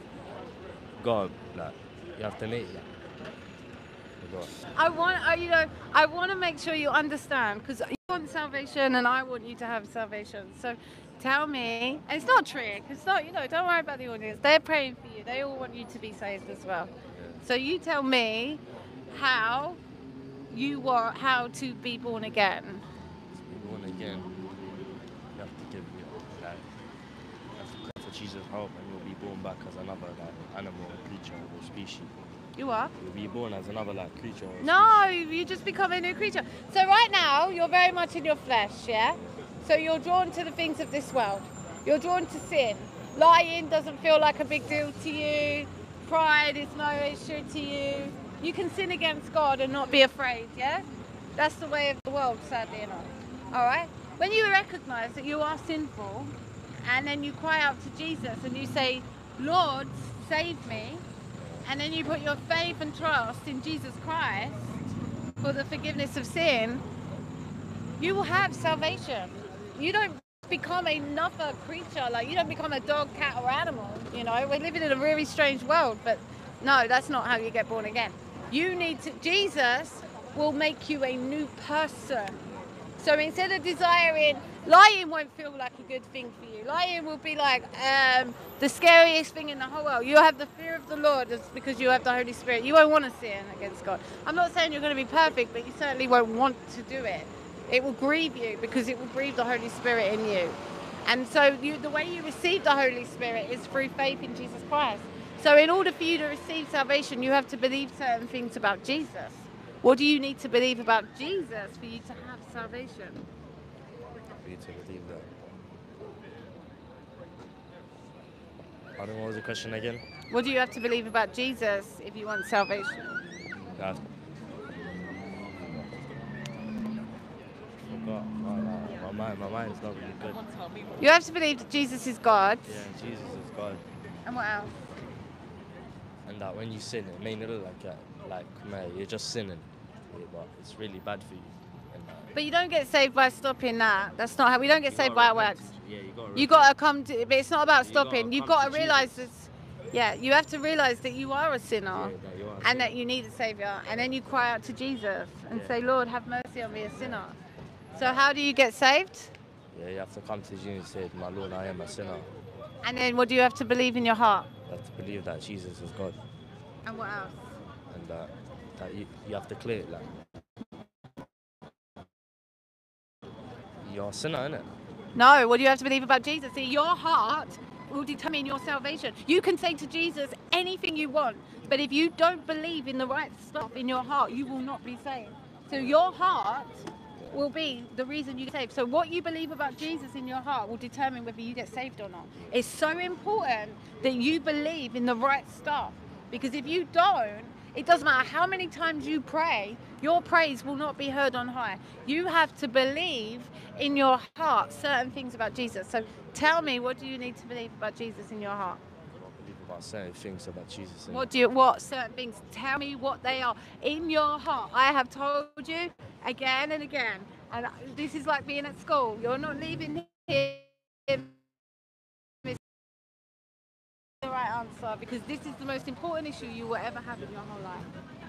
God, like, you have to name that. I want, uh, you know, I want to make sure you understand because you want salvation and I want you to have salvation. So tell me, it's not trick, it's not, you know, don't worry about the audience. They're praying for you. They all want you to be saved as well. So you tell me how you want, how to be born again. To be born again, you have to give your life. you have to come Jesus' help, and you'll be born back as another like animal, creature, or species. You are? You'll be born as another like creature. No, you just become a new creature. So right now, you're very much in your flesh, yeah? So you're drawn to the things of this world. You're drawn to sin. Lying doesn't feel like a big deal to you. Pride is no issue to you. You can sin against God and not be afraid, yeah? That's the way of the world, sadly enough. All right? When you recognize that you are sinful and then you cry out to Jesus and you say, Lord, save me, and then you put your faith and trust in Jesus Christ for the forgiveness of sin, you will have salvation. You don't become another creature, like you don't become a dog, cat, or animal. You know, we're living in a really strange world, but no, that's not how you get born again. You need to, Jesus will make you a new person. So instead of desiring, lying won't feel like a good thing for you. Lying will be like um, the scariest thing in the whole world. You have the fear of the Lord it's because you have the Holy Spirit. You won't want to sin against God. I'm not saying you're going to be perfect, but you certainly won't want to do it. It will grieve you because it will grieve the Holy Spirit in you. And so you, the way you receive the Holy Spirit is through faith in Jesus Christ. So in order for you to receive salvation, you have to believe certain things about Jesus. What do you need to believe about Jesus for you to have salvation? For you to believe that. Pardon, what was the question again? What do you have to believe about Jesus if you want salvation? You have- Forgot. Oh, my mind, is not really good. You have to believe that Jesus is God. Yeah, Jesus is God, And what else? and that when you sin, it may not look like that, like man, you're just sinning, but it's really bad for you. And that, But you don't get saved by stopping that. That's not how we don't get saved by our works. Yeah, you got. You got to come to, but it's not about You stopping. You've got to to realize this. Yeah, you have to realize that you are a sinner Yeah, that are a and sinner. that you need a savior, and then you cry out to Jesus and Yeah. say, "Lord, have mercy on me, a sinner." So how do you get saved? Yeah, you have to come to Jesus and say, My Lord, I am a sinner. And then what do you have to believe in your heart? You have to believe that Jesus is God, And what else? and that that you, you have to clear it. Like you're a sinner, innit? No, what do you have to believe about Jesus? See, your heart will determine your salvation. You can say to Jesus anything you want, but if you don't believe in the right stuff in your heart, you will not be saved. So your heart will be the reason you get saved. So what you believe about Jesus in your heart will determine whether you get saved or not. It's so important that you believe in the right stuff because if you don't, it doesn't matter how many times you pray, your praise will not be heard on high. You have to believe in your heart certain things about Jesus. So tell me, what do you need to believe about Jesus in your heart? I believe about certain things about Jesus. What do you what certain things? Tell me what they are in your heart. I have told you again and again, and this is like being at school. You're not leaving here the right answer because this is the most important issue you will ever have in your whole life.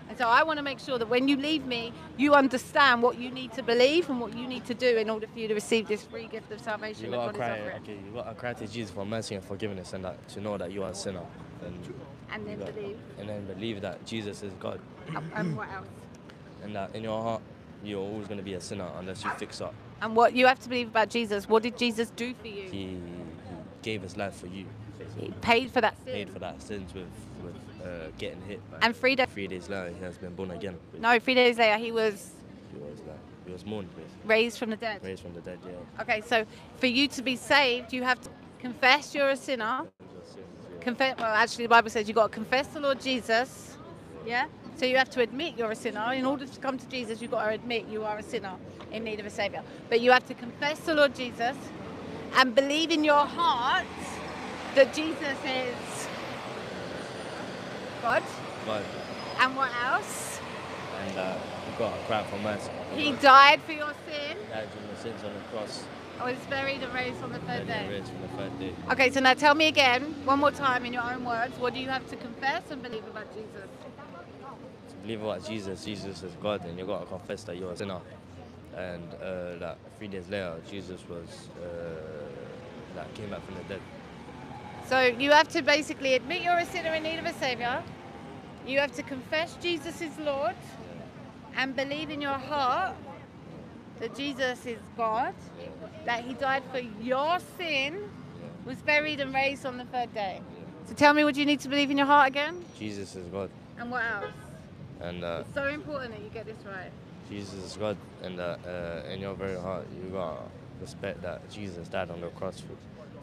And so I want to make sure that when you leave me, you understand what you need to believe and what you need to do in order for you to receive this free gift of salvation You gotta cry, okay. You gotta cry to Jesus for mercy and forgiveness, and that to know that you are a sinner, and And then got- believe. and then believe that Jesus is God, And what else? and that in your heart you're always gonna be a sinner unless you fix up. And what you have to believe about Jesus. What did Jesus do for you? He, he gave his life for you, paid for that sin. paid for that sins with with uh, getting hit. by- And three days. Three days later, he has been born again. No, three days later he was He was like he was mourned with, raised from the dead. raised from the dead. Yeah. Okay, so for you to be saved, you have to confess you're a sinner. Confess. Well, actually, the Bible says you got to confess the Lord Jesus. Yeah. So you have to admit you're a sinner. In order to come to Jesus, you've got to admit you are a sinner in need of a savior. But you have to confess the Lord Jesus and believe in your heart that Jesus is God. God, And what else? and uh, gotta cry for mercy. He died for your sin. died from the sins on the cross, was buried and raised on the third day. raised from the third day. Okay, so now tell me again, one more time in your own words, what do you have to confess and believe about Jesus? To believe about Jesus, Jesus is God, and you got to confess that you're a sinner. And uh, that three days later, Jesus was uh, that came back from the dead. So you have to basically admit you're a sinner in need of a savior. You have to confess Jesus is Lord and believe in your heart that Jesus is God, that he died for your sin, was buried and raised on the third day. So tell me what you need to believe in your heart again? Jesus is God, And what else? and uh, It's so important that you get this right. Jesus is God, and that uh, in your very heart, you got to respect that Jesus died on the cross for,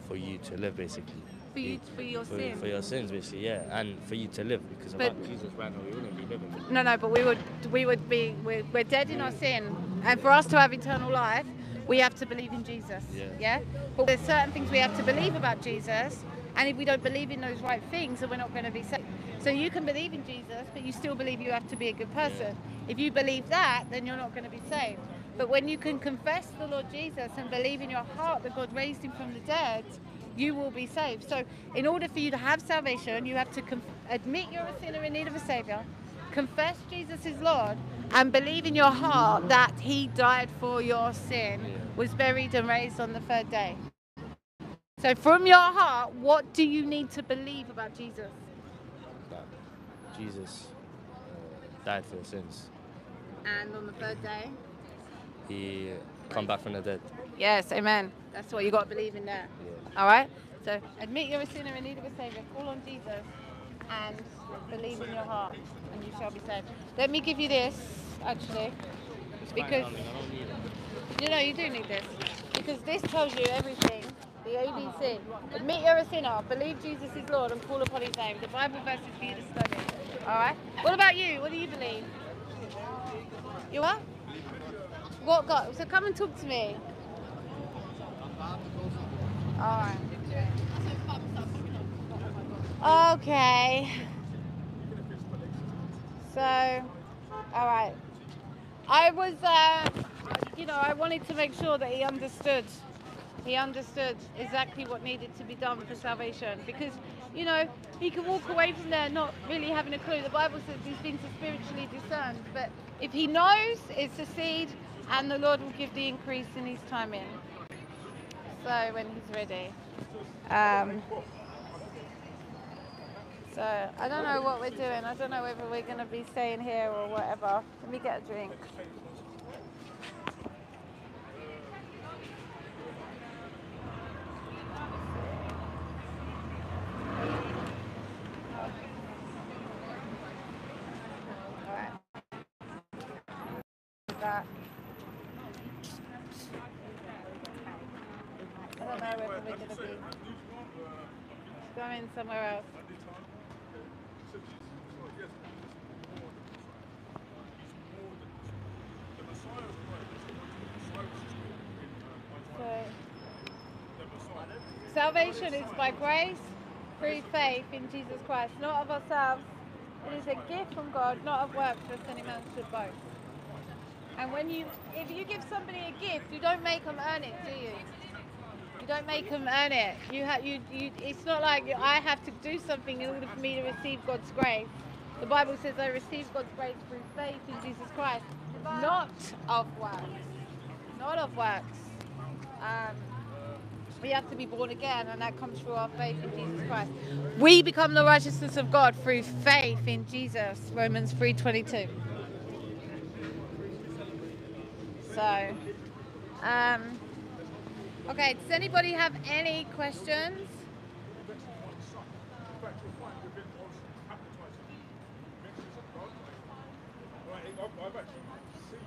for you to live, basically. For you, for your for, sin. for your sins, basically, yeah, and for you to live, because But- without Jesus right now, we wouldn't be living. No, no, but we would we would be we're, we're dead in our sin, and for us to have eternal life, we have to believe in Jesus. Yeah. But there's certain things we have to believe about Jesus, and if we don't believe in those right things, then we're not going to be saved. So you can believe in Jesus, but you still believe you have to be a good person. If you believe that, then you're not going to be saved. But when you can confess the Lord Jesus and believe in your heart that God raised him from the dead, you will be saved. So, in order for you to have salvation, you have to conf- admit you're a sinner in need of a savior, confess Jesus is Lord, and believe in your heart that He died for your sin, was buried and raised on the third day. So, from your heart, what do you need to believe about Jesus? That Jesus uh, died for your sins. And on the third day? He come back from the dead. Yes, amen. That's what you got to believe in there. Yeah. All right? So, admit you're a sinner in need of a savior, call on Jesus, and believe in your heart, and you shall be saved. Let me give you this, actually, because. You know, you do need this. Because this tells you everything. The ABC. Admit you're a sinner, believe Jesus is Lord, and call upon his name. The Bible verses for you to study. Alright? What about you? What do you believe? You what? What God? So come and talk to me. Alright. Okay. So, alright. I was, uh, you know, I wanted to make sure that he understood. He understood exactly what needed to be done for salvation because, you know, he can walk away from there not really having a clue. The Bible says these things are spiritually discerned, but if he knows, it's a seed, and the Lord will give the increase in his timing. So when he's ready. Um, so I don't know what we're doing. I don't know whether we're going to be staying here or whatever. Let me get a drink. Alright. That. I don't know whether we're going to be going somewhere else. So, salvation is by grace through faith in Jesus Christ, not of ourselves. It is a gift from God, not of works, lest any man should boast. And when you, if you give somebody a gift, you don't make them earn it, do you? You don't make them earn it. You have, you, you. It's not like I have to do something in order for me to receive God's grace. The Bible says I receive God's grace through faith in Jesus Christ, not of works, not of works. Um, we have to be born again, and that comes through our faith in Jesus Christ. We become the righteousness of God through faith in Jesus. Romans three twenty two. So, um, okay. Does anybody have any questions seen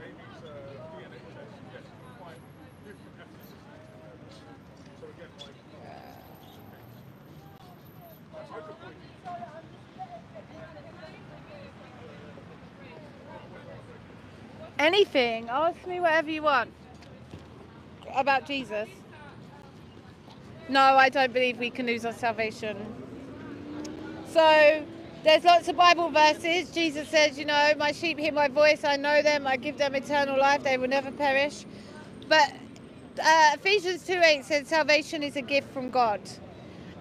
Amy's uh, DNA test, yes, quite different ethnicities. So again, like, that's a good point. Anything. Ask me whatever you want about Jesus. No, I don't believe we can lose our salvation. So there's lots of Bible verses. Jesus says, you know, my sheep hear my voice, I know them, I give them eternal life, they will never perish. But uh, Ephesians 2 8 says salvation is a gift from God.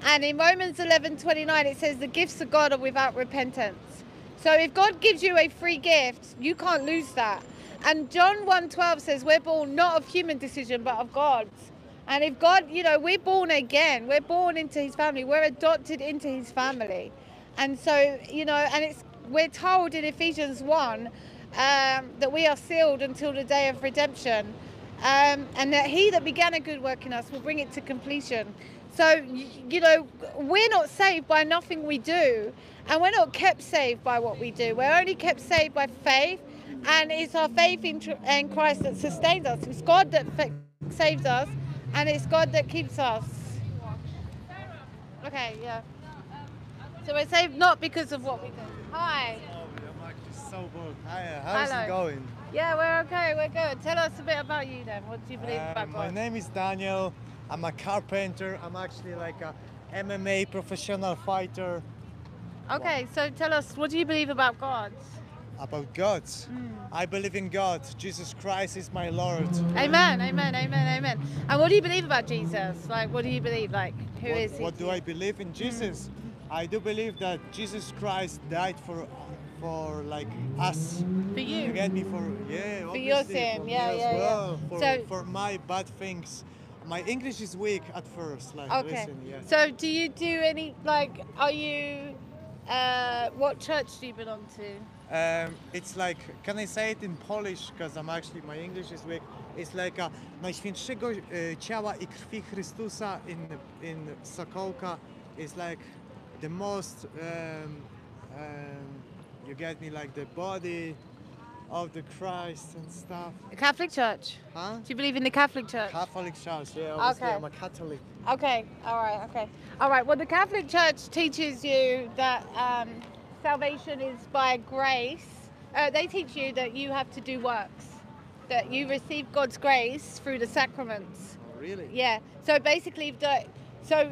And in Romans 11 29, it says the gifts of God are without repentance. So if God gives you a free gift, you can't lose that. And John 1:12 says we're born not of human decision but of God's. And if God, you know, we're born again, we're born into his family, we're adopted into his family. And so, you know, and it's we're told in Ephesians 1 um, that we are sealed until the day of redemption. Um, and that he that began a good work in us will bring it to completion. So, you know, we're not saved by nothing we do, and we're not kept saved by what we do. We're only kept saved by faith, and it's our faith in, in Christ that sustains us. It's God that saves us, and it's God that keeps us. Okay, yeah. So we're saved not because of what we do. Hi. I'm actually so. Hiya, how's Hello. it going? Yeah, we're okay. We're good. Tell us a bit about you then. What do you believe Uh, about God? my name is Daniel. I'm a carpenter. I'm actually like a MMA professional fighter. Okay, so tell us, what do you believe about God? About God, Hmm. I believe in God. Jesus Christ is my Lord. Amen, amen, amen, amen. And what do you believe about Jesus? Like, what do you believe? Like, who what, is he? what do? I believe in Jesus? I do believe that Jesus Christ died for for like us. For you. You get me for yeah. For your sin, for yeah, as yeah, yeah. well, For, So- for my bad things. My English is weak at first. Like Okay. listen, yeah. So, do you do any, like, are you, uh, what church do you belong to? Um, it's like, can I say it in Polish? Because I'm actually, my English is weak. It's like a Najświętszego ciała i krwi Chrystusa in, in Sokołka is like the most, um, um, you get me, like the body of the Christ and stuff. A Catholic church? Huh? Do you believe in the Catholic church? Catholic Church, yeah, obviously Okay. I'm a Catholic. Okay, all right, okay. All right, well, the Catholic Church teaches you that um, salvation is by grace. Uh, they teach you that you have to do works, that you receive God's grace through the sacraments. Oh, really? Yeah, so basically, so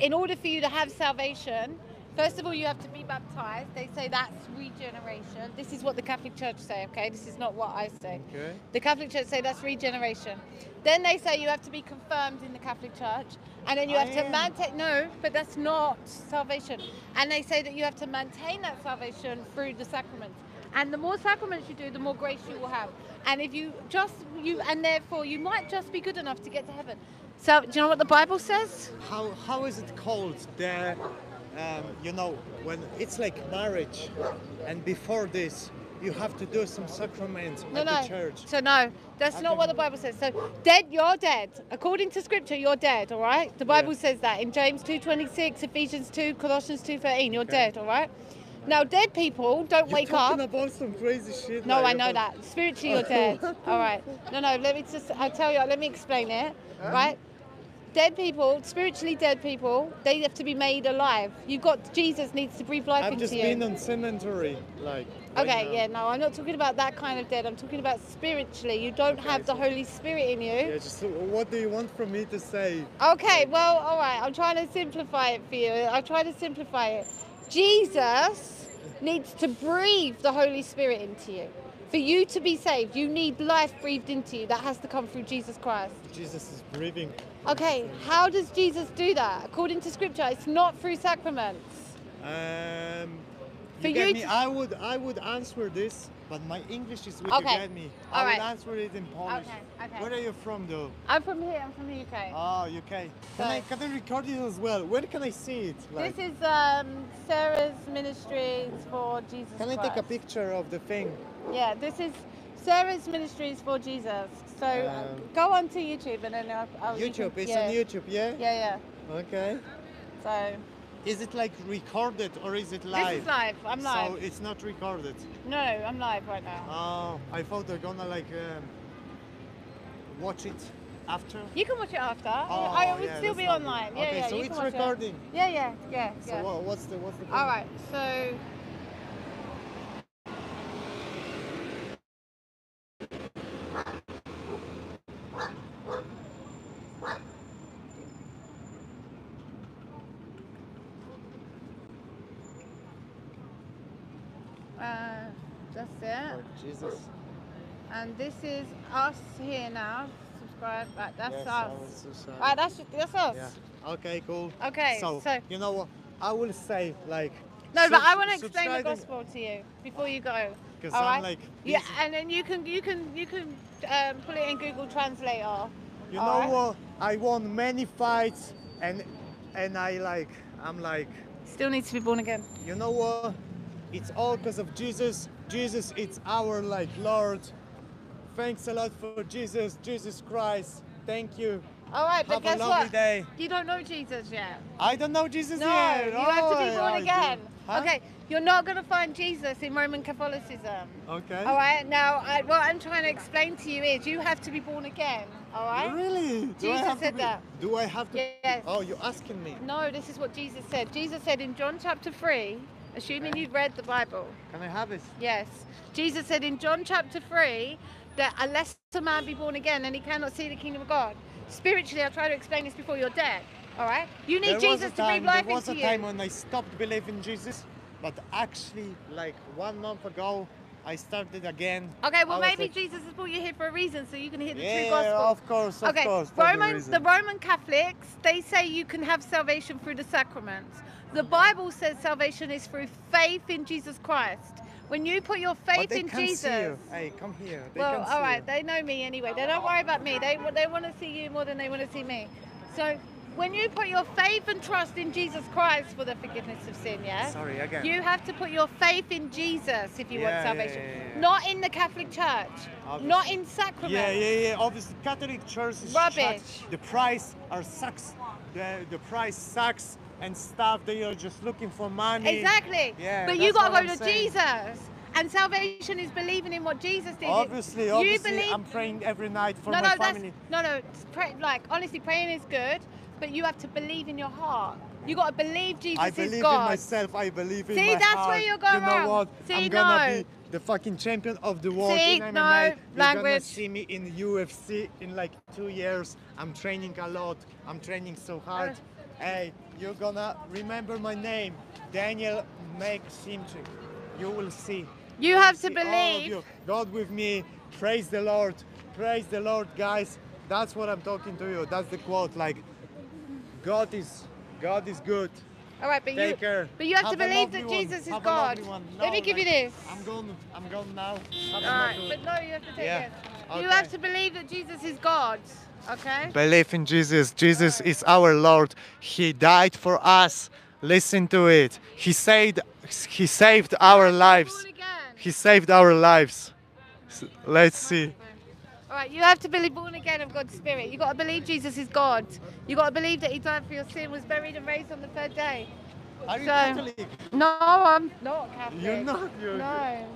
in order for you to have salvation, first of all, you have to be baptized. They say that's regeneration. This is what the Catholic Church say, okay? This is not what I say. Okay. The Catholic Church say that's regeneration. Then they say you have to be confirmed in the Catholic Church, and then you have I to am. maintain. No, but that's not salvation. And they say that you have to maintain that salvation through the sacraments. And the more sacraments you do, the more grace you will have. And if you just you, and therefore you might just be good enough to get to heaven. So do you know what the Bible says? How, how is it called? The, um, you know, when it's like marriage, and before this, you have to do some sacrament No, at no. the church. So no, that's not what the Bible says. So dead, you're dead. According to Scripture, you're dead. All right. The Bible says that in James two twenty six, Ephesians two, Colossians two thirteen. You're dead. All right. Now, dead people don't You're wake talking up. about some crazy shit. No, like I know about- that. Spiritually, you're dead. All right. No, no. Let me just. I'll tell you. Let me explain it. Right. Dead people, spiritually dead people, they have to be made alive. You've got Jesus needs to breathe life I've into just you. been on cemetery, like. Okay, yeah, no, I'm not talking about that kind of dead. I'm talking about spiritually. You don't have the Holy Spirit in you. Yeah, just what do you want from me to say? Okay, well, all right. I'm trying to simplify it for you. I'll try to simplify it. Jesus needs to breathe the Holy Spirit into you. For you to be saved, you need life breathed into you. That has to come through Jesus Christ. Jesus is breathing. Okay, how does Jesus do that? According to Scripture, it's not through sacraments. Um, For you you me? I would, I would answer this, but my English is weak. Okay. You get me? All I would right. answer it in Polish. Okay, okay. Where are you from, though? I'm from here. I'm from the UK. Oh, UK. Can I, can I record it as well? Where can I see it? Like, This is um, Sarah's Ministries for Jesus can I Christ. take a picture of the thing? Yeah, this is Sarah's Ministries for Jesus. So uh, Um, go onto YouTube and then I'll, I'll you YouTube. can- It's yeah. on YouTube, yeah. Yeah, yeah. Okay. So Is it like recorded or is it live? this is live. I'm live. So it's not recorded. no, I'm live right now. Oh, I thought they're gonna like um, watch it after. You can watch it after. Oh, I will yeah, still be good. online. Yeah, Okay, yeah. so it's watch it. recording. Yeah, yeah, yeah, So yeah. what's the what's the? All right. So uh, that's it. Oh, Jesus. And this is us here now. Subscribe. Right, that's Yes, us. So. Right, that's that's us. Yeah. Okay, cool. Okay, So, so- you know what? I will say like No, but I want to explain the gospel to you before you go. 'Cause all I'm, right? like, yeah, and then you can you can you can um, put it in Google Translator. You know right? what? I won many fights, and and I like I'm like, Still needs to be born again. you know what? It's all because of Jesus. Jesus, it's our like Lord. Thanks a lot for Jesus, Jesus Christ. Thank you. All right, but Have a guess lovely what? day. You don't know Jesus yet. I don't know Jesus No, yet. you have to be Oh, born I do. again. Huh? Okay, you're not going to find Jesus in Roman Catholicism. Okay. All right. Now, I, what I'm trying to explain to you is you have to be born again. All right. Really? Do I Jesus have to said be- that. Do I have to? Yes. Oh, you're asking me. No, this is what Jesus said. Jesus said in John chapter 3, assuming you've read the Bible. Can I have it? Yes. Jesus said in John chapter 3 that unless a man be born again, then he cannot see the kingdom of God. Spiritually, I'll try to explain this before you're dead. All right? You need there Jesus a to time, breathe life There was into a you. time when I stopped believing Jesus, but actually, like one month ago, I started again. Okay, well maybe like, Jesus has brought you here for a reason, so you can hear the Yeah, true gospel. of course, of okay, course, for the Roman, the Roman Catholics, they say you can have salvation through the sacraments. The Bible says salvation is through faith in Jesus Christ. When you put your faith in Jesus. See you. Hey, come here. They well, all right, you. they know me anyway. They don't worry about me. They they want to see you more than they want to see me. So when you put your faith and trust in Jesus Christ for the forgiveness of sin, yeah. Sorry, again. You have to put your faith in Jesus if you Yeah, want salvation, yeah, yeah. not in the Catholic Church, not in sacraments. Yeah, yeah, yeah. Obviously, Catholic Church is Rubbish. shut. The price are sucks. The the price sucks and stuff. They are just looking for money. Exactly. Yeah. but you got to go I'm to saying. Jesus. And salvation is believing in what Jesus did. Obviously, you obviously, believe I'm praying every night for no, my no, family. no, no. Pray, like honestly, praying is good, but you have to believe in your heart. You got to believe Jesus I is believe God. in myself. I believe in See, my that's heart. where you're going You know wrong. what? See, I'm gonna no. be the fucking champion of the world See, in MMA. no, You're gonna see me in UFC in like two years. I'm training a lot. I'm training so hard. Uh. Hey, you're gonna remember my name, Daniel Maksimchik. You will see. You have to See all of believe. you. God with me. Praise the Lord. Praise the Lord, guys. That's what I'm talking to you. That's the quote. Like, God is, God is good. All right, but Take you, care. but you have, to Have a believe that lovely one. Jesus is Have God. one. Let me No, give you this. I'm going. I'm going now. Have All right, but no, you have to take Yeah, it. You have to believe that Jesus is God. Okay. Believe in Jesus. Jesus is our Lord. He died for us. Listen to it. He saved. He saved our lives. He saved our lives. Let's see. All right, you have to believe born again of God's Spirit. You got to believe Jesus is God. You got to believe that He died for your sin, was buried and raised on the third day. Are you So- Catholic? No, I'm not Catholic. You're not. You're No.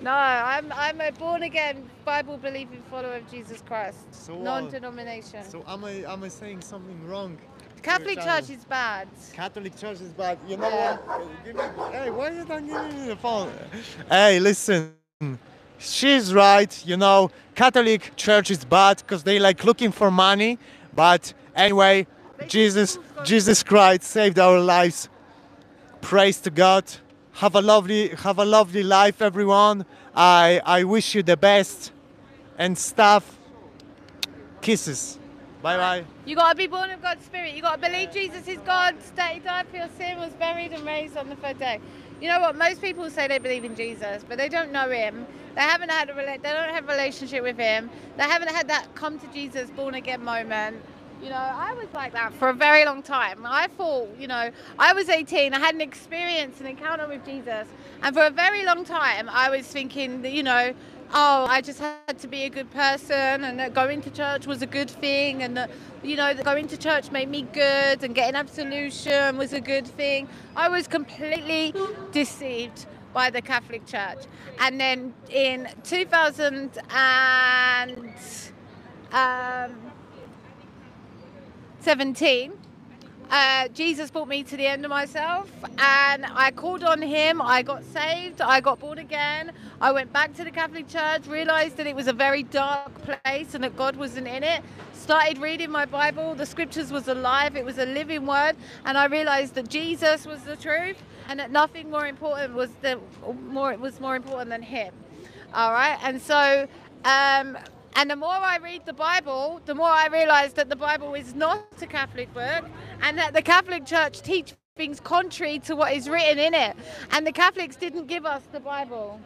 No, I'm I'm a born again Bible believing follower of Jesus Christ. So? Non-denomination. So am I? Am I saying something wrong? Catholic Church is bad. Catholic Church is bad. You know Yeah. what? Uh, hey, why you don't give me the phone? Hey, listen. She's right. You know, Catholic Church is bad because they like looking for money. But anyway, Jesus, Jesus Christ saved our lives. Praise to God. Have a lovely, have a lovely life, everyone. I, I wish you the best and stuff. Kisses. Bye bye. You got to be born of God's Spirit. You got to believe Jesus is God, that He died for your sin, was buried and raised on the third day. You know what? Most people say they believe in Jesus, but they don't know Him. They haven't had a they don't have a relationship with Him. They haven't had that come to Jesus born again moment. You know, I was like that for a very long time. I thought, you know, I was 18. I had an experience, an encounter with Jesus, and for a very long time, I was thinking that, you know, oh, I just had to be a good person, and that going to church was a good thing, and that, you know, that going to church made me good, and getting absolution was a good thing. I was completely deceived by the Catholic Church. And then in 2000 and um, 17, uh, Jesus brought me to the end of myself and I called on him. I got saved. I got born again. I went back to the Catholic Church, realized that it was a very dark place and that God wasn't in it. Started reading my Bible. The scriptures was alive. It was a living word. And I realized that Jesus was the truth and that nothing more important was the more was more important than him. All right. And so um, and the more I read the Bible, the more I realize that the Bible is not a Catholic book and that the Catholic Church teach things contrary to what is written in it. And the Catholics didn't give us the Bible.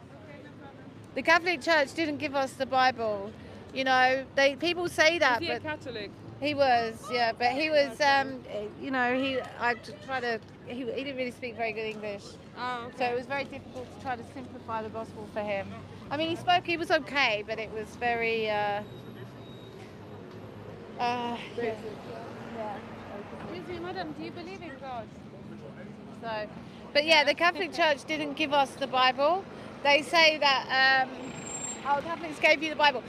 The Catholic Church didn't give us the Bible. You know, they people say that, he a Catholic? he was, yeah, but he was, um, you know, he I t- try to he, he didn't really speak very good English, Oh, so it was very difficult to try to simplify the gospel for him. I mean, he spoke, he was okay, but it was very. Uh, uh, yeah. yeah. Madam, do you believe in God? So, but yeah, the Catholic Church didn't give us the Bible. They say that um, oh, Catholics gave you the Bible.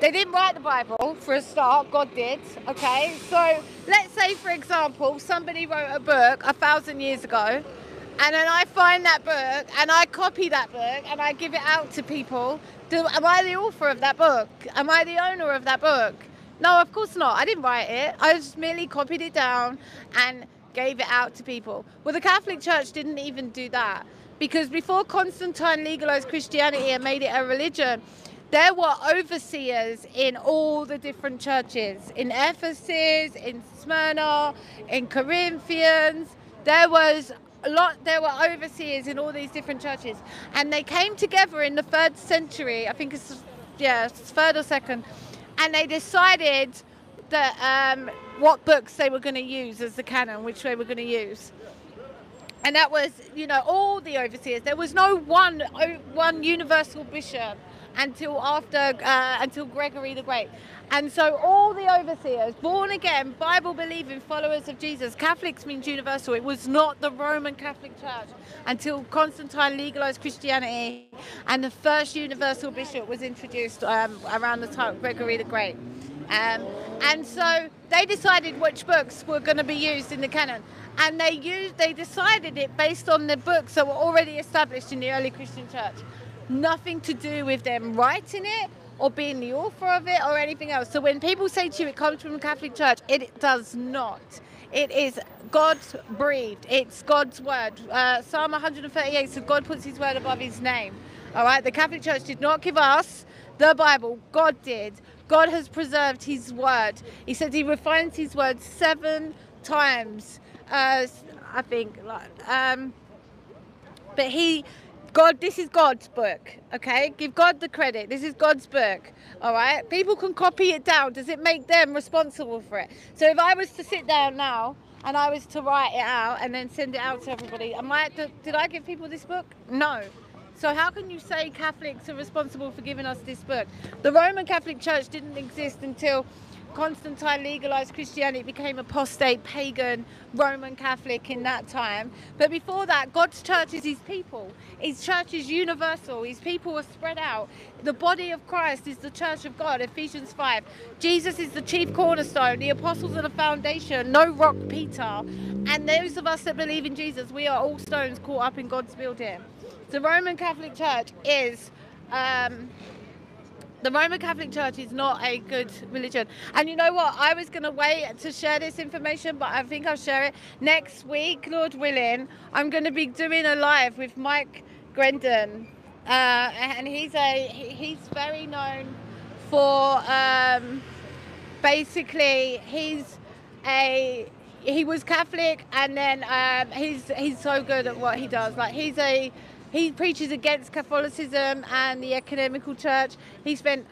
They didn't write the Bible for a start. God did. Okay, so let's say, for example, somebody wrote a book a thousand years ago, and then I find that book and I copy that book and I give it out to people. Do, am I the author of that book? Am I the owner of that book? No, of course not. I didn't write it. I just merely copied it down and gave it out to people. Well, the Catholic Church didn't even do that because before Constantine legalized Christianity and made it a religion, there were overseers in all the different churches in Ephesus, in Smyrna, in Corinthians. There was a lot there were overseers in all these different churches. And they came together in the third century i think it's yeah third or second. And they decided that um, what books they were going to use as the canon which they were going to use. And that was you know all the overseers. There was no one one universal bishop until after uh, until gregory the great and so all the overseers born again bible believing followers of jesus catholics means universal. It was not the roman catholic church until constantine legalized christianity and the first universal bishop was introduced um, around the time gregory the great. Um, and so they decided which books were going to be used in the canon. And they used they decided it based on the books that were already established in the early christian church. Nothing to do with them writing it or being the author of it or anything else so when people say to you it comes from the catholic church it does not it is God's breathed. It's God's word. Uh, Psalm 138 says God puts his word above his name. All right, the Catholic Church did not give us the Bible, God did. God has preserved his word. He said he refines his word seven times. Uh, I think, um, but he god this is god's book okay? Give god the credit. This is god's book all right? People can copy it down. Does it make them responsible for it? So if i was to sit down now and i was to write it out and then send it out to everybody am i did, did i give people this book? No. So how can you say catholics are responsible for giving us this book? The roman catholic church didn't exist until Constantine legalized Christianity, became apostate, pagan, Roman Catholic in that time. But before that, God's church is his people. His church is universal. His people are spread out. The body of Christ is the church of God, Ephesians 5. Jesus is the chief cornerstone. The apostles are the foundation. No rock, Peter. And those of us that believe in Jesus, we are all stones caught up in God's building. The Roman Catholic Church is. Um, the Roman Catholic Church is not a good religion. And you know what? I was going to wait to share this information, but I think I'll share it next week, Lord willing. I'm going to be doing a live with Mike Gendron. Uh, and he's a he's very known for um, basically he's a he was Catholic and then um, he's he's so good at what he does. Like he's a he preaches against Catholicism and the ecumenical church. He spent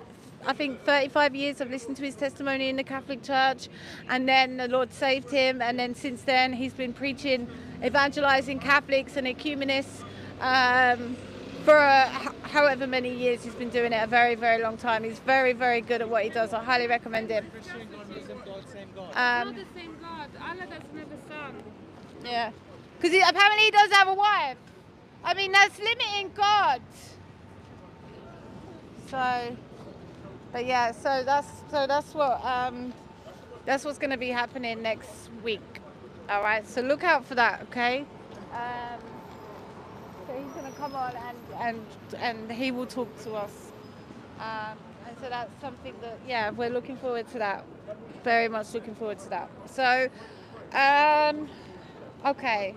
I think 35 years I've listened to his testimony in the Catholic Church and then the Lord saved him and then since then he's been preaching evangelizing Catholics and ecumenists um, for uh, h- however many years he's been doing it a very very long time he's very very good at what he does I highly recommend him Christian God, Muslim God, same God. not um, the same God. Allah does never son. Yeah, because apparently he does have a wife. I mean, that's limiting God. So, but yeah, so that's so that's what um, that's what's going to be happening next week. All right, so look out for that. Okay. Um, so he's going to come on and and and he will talk to us. Um, and so that's something that yeah, we're looking forward to that. Very much looking forward to that. So. Um, okay.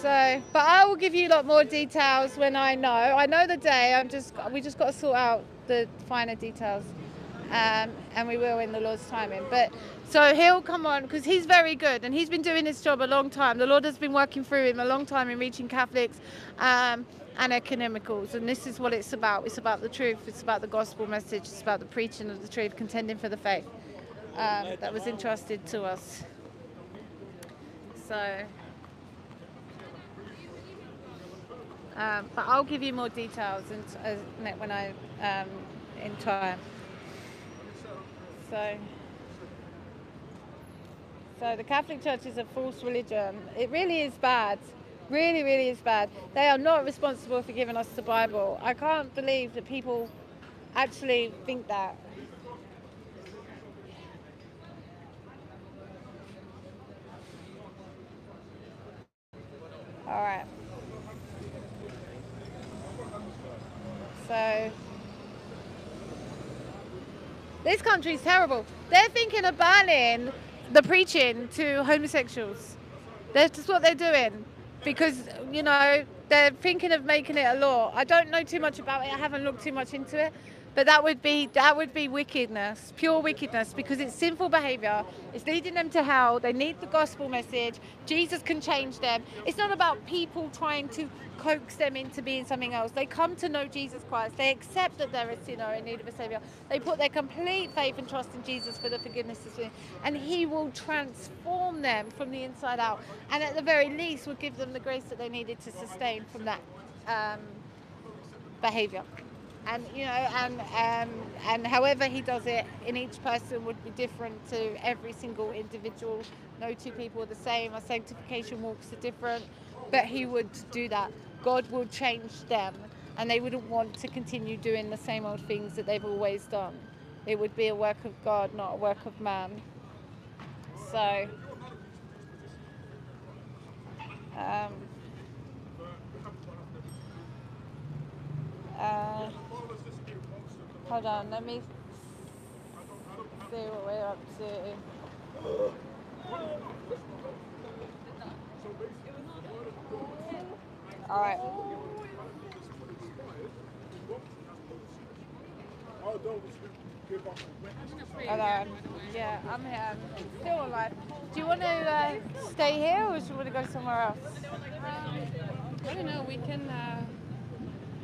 So, but I will give you a lot more details when I know. I know the day. I'm just we just got to sort out the finer details, um, and we will in the Lord's timing. But So he'll come on because he's very good and he's been doing this job a long time. The Lord has been working through him a long time in reaching Catholics um, and ecumenicals. And this is what it's about. It's about the truth. It's about the gospel message. It's about the preaching of the truth, contending for the faith. Um, that was entrusted to us. So, um, but I'll give you more details in, uh, when I um, in time. So. So the Catholic Church is a false religion. It really is bad. Really, really is bad. They are not responsible for giving us the Bible. I can't believe that people actually think that. All right. So this country's terrible. They're thinking of banning the preaching to homosexuals. That's just what they're doing because you know they're thinking of making it a law. I don't know too much about it. I haven't looked too much into it, but that would be that would be wickedness, pure wickedness, because it's sinful behavior. It's leading them to hell. They need the gospel message. Jesus can change them. It's not about people trying to coax them into being something else. They come to know Jesus Christ. They accept that they're a sinner in need of a savior. They put their complete faith and trust in Jesus for the forgiveness of sin, and He will transform them from the inside out. And at the very least, will give them the grace that they needed to sustain from that um, behavior and you know and um, and however he does it in each person would be different to every single individual. No two people are the same. Our sanctification walks are different. But he would do that. God will change them. And they wouldn't want to continue doing the same old things that they've always done. It would be a work of god not a work of man. So um, uh, Hold on, let me see what we're up to. All right. Hold on. Yeah, I'm here. I'm still alive. Do you want to uh, stay here or do you want to go somewhere else? Um, I don't know. We can. Uh,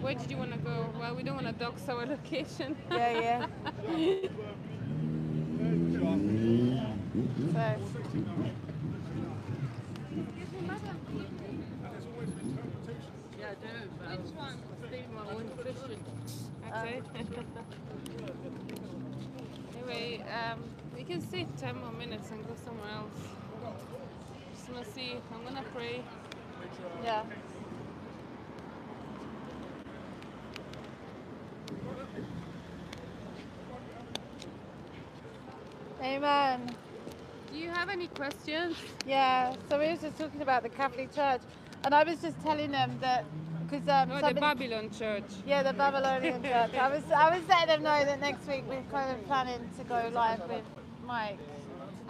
where did you want to go? Well, we don't want to dox our location. Yeah, yeah. so. Yeah, I do. But Which one? My own Christian. Anyway, um, we can stay 10 more minutes and go somewhere else. Just to see. I'm going to pray. Yeah. Amen. Do you have any questions? Yeah, so we were just talking about the Catholic Church, and I was just telling them that because um, Oh, the Babylon Church. yeah, the Babylonian Church. I was I was letting them know that next week we're kind of planning to go live with Mike.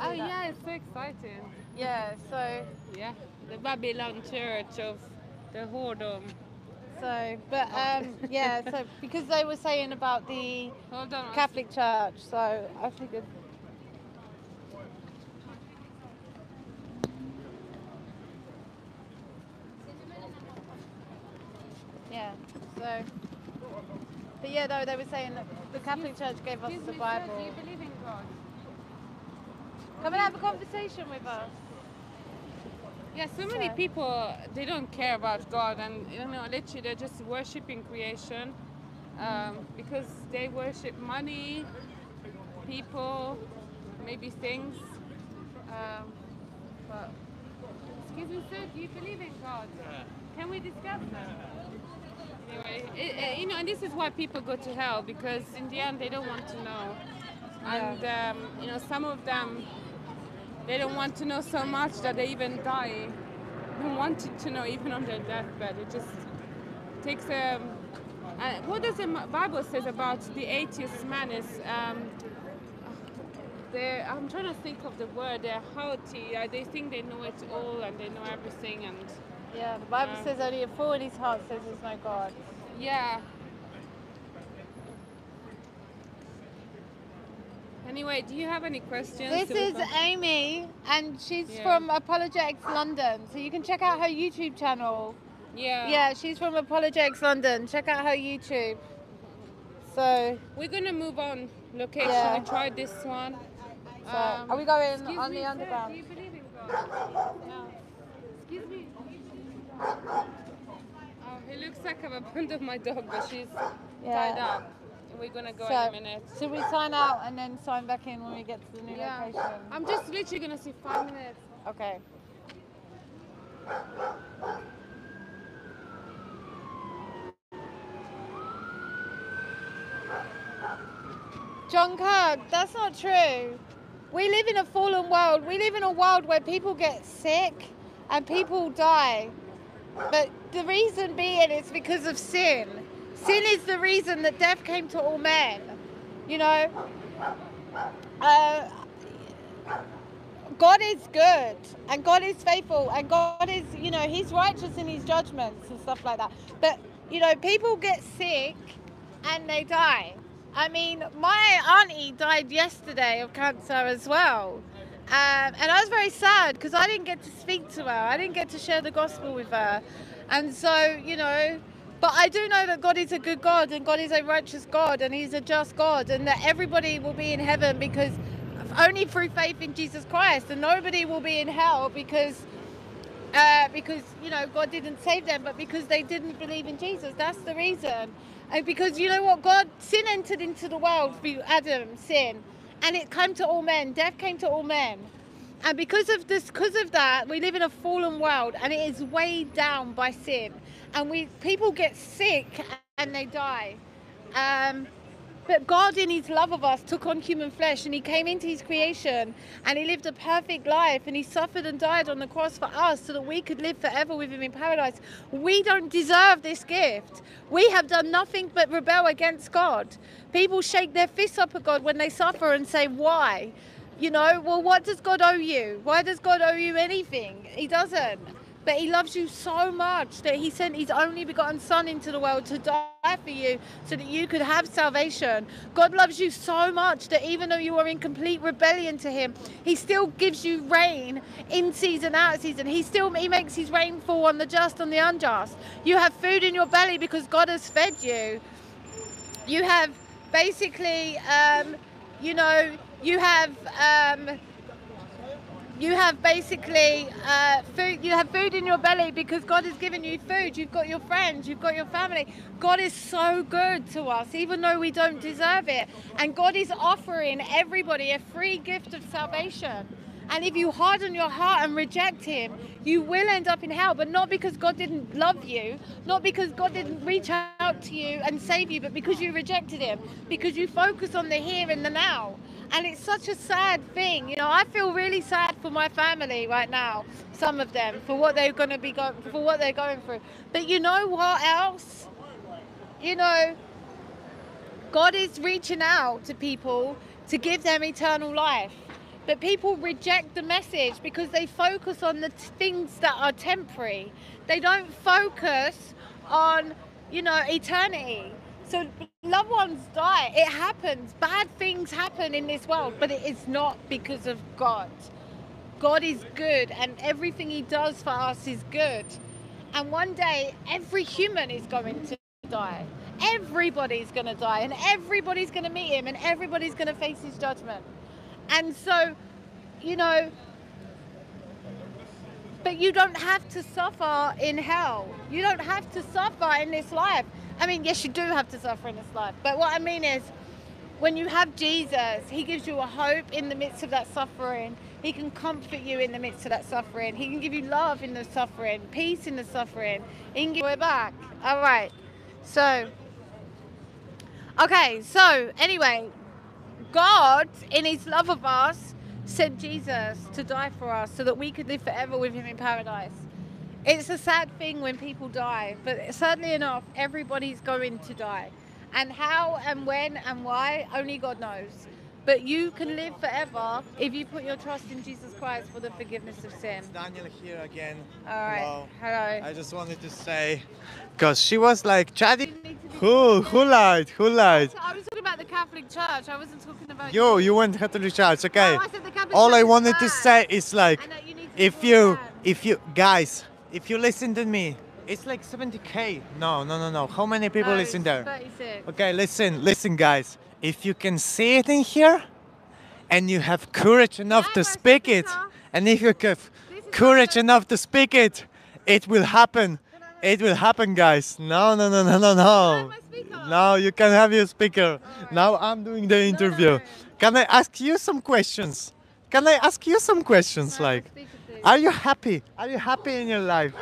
Oh that. yeah, it's so exciting. Yeah, so Yeah, the Babylon Church of the Whoredom. So but um yeah, so because they were saying about the. Catholic Church, so I figured. Yeah. So. But yeah, though they were saying that the Catholic Church gave us the Bible. do you believe in God? Come and have a conversation with us. Yeah, so many people they don't care about God, and you know, literally they're just worshiping creation um, because they worship money, people, maybe things. Um, but excuse me, sir, do you believe in God? Can we discuss that? Anyway, it, you know, and this is why people go to hell because in the end they don't want to know, and um, you know, some of them they don't want to know so much that they even die. They wanted to know even on their deathbed. It just takes a. Uh, what does the Bible says about the atheist man is um, I'm trying to think of the word. They're haughty. Uh, they think they know it all and they know everything. And Yeah, the Bible Um, says only a fool in his heart says there's no God. yeah. Anyway, do you have any questions? This is Amy, and she's Yeah. from Apologetics London. So you can check out her YouTube channel. Yeah. Yeah, she's from Apologetics London. Check out her YouTube. So, We're gonna move on location. Yeah. I tried this one. so Um, are we going on me, the sir, underground? Do you believe in God? No. Excuse me. Oh, he looks like I've abandoned my dog, but she's Yeah. tied up. We're gonna go so, in a minute. should we sign out and then sign back in when we get to the new Yeah. location? I'm just literally gonna see five minutes. Okay. John Kirk, that's not true. We live in a fallen world. We live in a world where people get sick and people die. But the reason being is because of sin. Sin is the reason that death came to all men. You know? Uh, God is good and God is faithful and God is, you know, He's righteous in His judgments and stuff like that. But, you know, people get sick and they die. I mean, my auntie died yesterday of cancer as well. Um, and I was very sad because I didn't get to speak to her. I didn't get to share the gospel with her. And so, you know, but I do know that God is a good God and God is a righteous God and He's a just God and that everybody will be in heaven because only through faith in Jesus Christ and nobody will be in hell because uh, because you know God didn't save them, but because they didn't believe in Jesus. That's the reason. And because you know what, God sin entered into the world through Adam sin, and it came to all men. Death came to all men, and because of this, because of that, we live in a fallen world, and it is weighed down by sin, and we people get sick and they die. Um, but God, in His love of us, took on human flesh and He came into His creation and He lived a perfect life and He suffered and died on the cross for us so that we could live forever with Him in paradise. We don't deserve this gift. We have done nothing but rebel against God. People shake their fists up at God when they suffer and say, Why? You know, well, what does God owe you? Why does God owe you anything? He doesn't. But he loves you so much that he sent his only begotten son into the world to die for you so that you could have salvation. God loves you so much that even though you are in complete rebellion to him, he still gives you rain in season, out of season. He still he makes his rain fall on the just and the unjust. You have food in your belly because God has fed you. You have basically um, you know, you have um, you have basically uh, food you have food in your belly because god has given you food. You've got your friends you've got your family. God is so good to us even though we don't deserve it. And god is offering everybody a free gift of salvation. And if you harden your heart and reject him you will end up in hell. But not because god didn't love you not because god didn't reach out to you and save you but because you rejected him because you focus on the here and the now. And it's such a sad thing. You know i feel really sad for my family right now some of them for what they're going to be going for what they're going through but you know what else you know god is reaching out to people to give them eternal life but people reject the message because they focus on the things that are temporary they don't focus on you know eternity so loved ones die. It happens. Bad things happen in this world, but it is not because of God. God is good, and everything He does for us is good. And one day, every human is going to die. Everybody's going to die, and everybody's going to meet Him, and everybody's going to face His judgment. And so, you know, but you don't have to suffer in hell. You don't have to suffer in this life. I mean, yes, you do have to suffer in this life. But what I mean is, when you have Jesus, He gives you a hope in the midst of that suffering. He can comfort you in the midst of that suffering. He can give you love in the suffering, peace in the suffering. He can give back. All right. So, okay. So, anyway, God, in His love of us, sent Jesus to die for us so that we could live forever with Him in paradise. It's a sad thing when people die, but sadly enough, everybody's going to die. And how and when and why, only God knows. But you can live forever if you put your trust in Jesus Christ for the forgiveness of sin. Daniel here again. All right. Hello. Hello. I just wanted to say, because she was like chatting. Who? Who lied? Who lied? I was talking about the Catholic Church. I wasn't talking about You, you went Catholic Church, okay? No, I said the Catholic All Church I wanted to say is like, you if you, if you, guys, if you listen to me, it's like 70k. No, no, no, no. How many people No, listen it's there? 36. Okay, listen, listen, guys. If you can see it in here, and you have courage enough to speak it, and if you have courage enough to speak it, it will happen. It will happen, guys. No, no, no, no, no, no. No, you can have your speaker. Now I'm doing the interview. Can I ask you some questions? Can I ask you some questions? Like, are you happy? Are you happy in your life?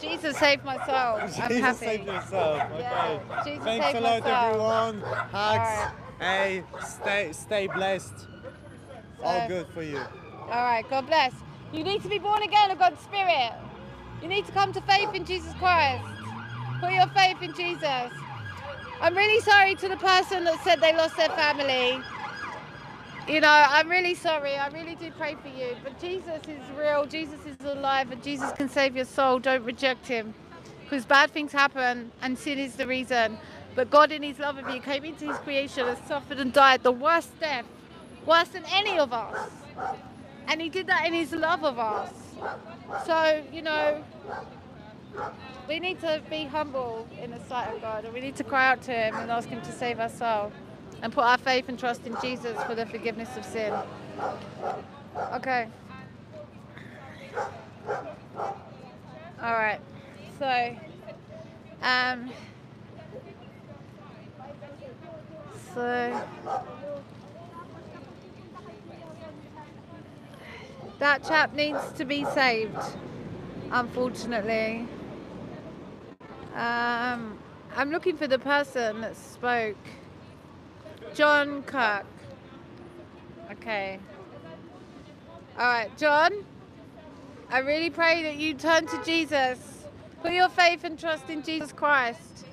Jesus saved my soul. I'm Jesus happy. saved yourself. Okay. Yeah, Jesus Thanks a lot, soul. everyone. Hugs. Alright. Hey, stay, stay blessed. All good for you. All right, God bless. You need to be born again of God's Spirit. You need to come to faith in Jesus Christ. Put your faith in Jesus. I'm really sorry to the person that said they lost their family. You know, I'm really sorry. I really do pray for you. But Jesus is real. Jesus is alive, and Jesus can save your soul. Don't reject him. Because bad things happen, and sin is the reason. But God, in his love of you, came into his creation and suffered and died the worst death, worse than any of us. And he did that in his love of us. So, you know, we need to be humble in the sight of God and we need to cry out to him and ask him to save our soul and put our faith and trust in Jesus for the forgiveness of sin. Okay. All right. So, um, so that chap needs to be saved, unfortunately. Um, I'm looking for the person that spoke. John Kirk. Okay. All right, John. I really pray that you turn to Jesus. Put your faith and trust in Jesus Christ.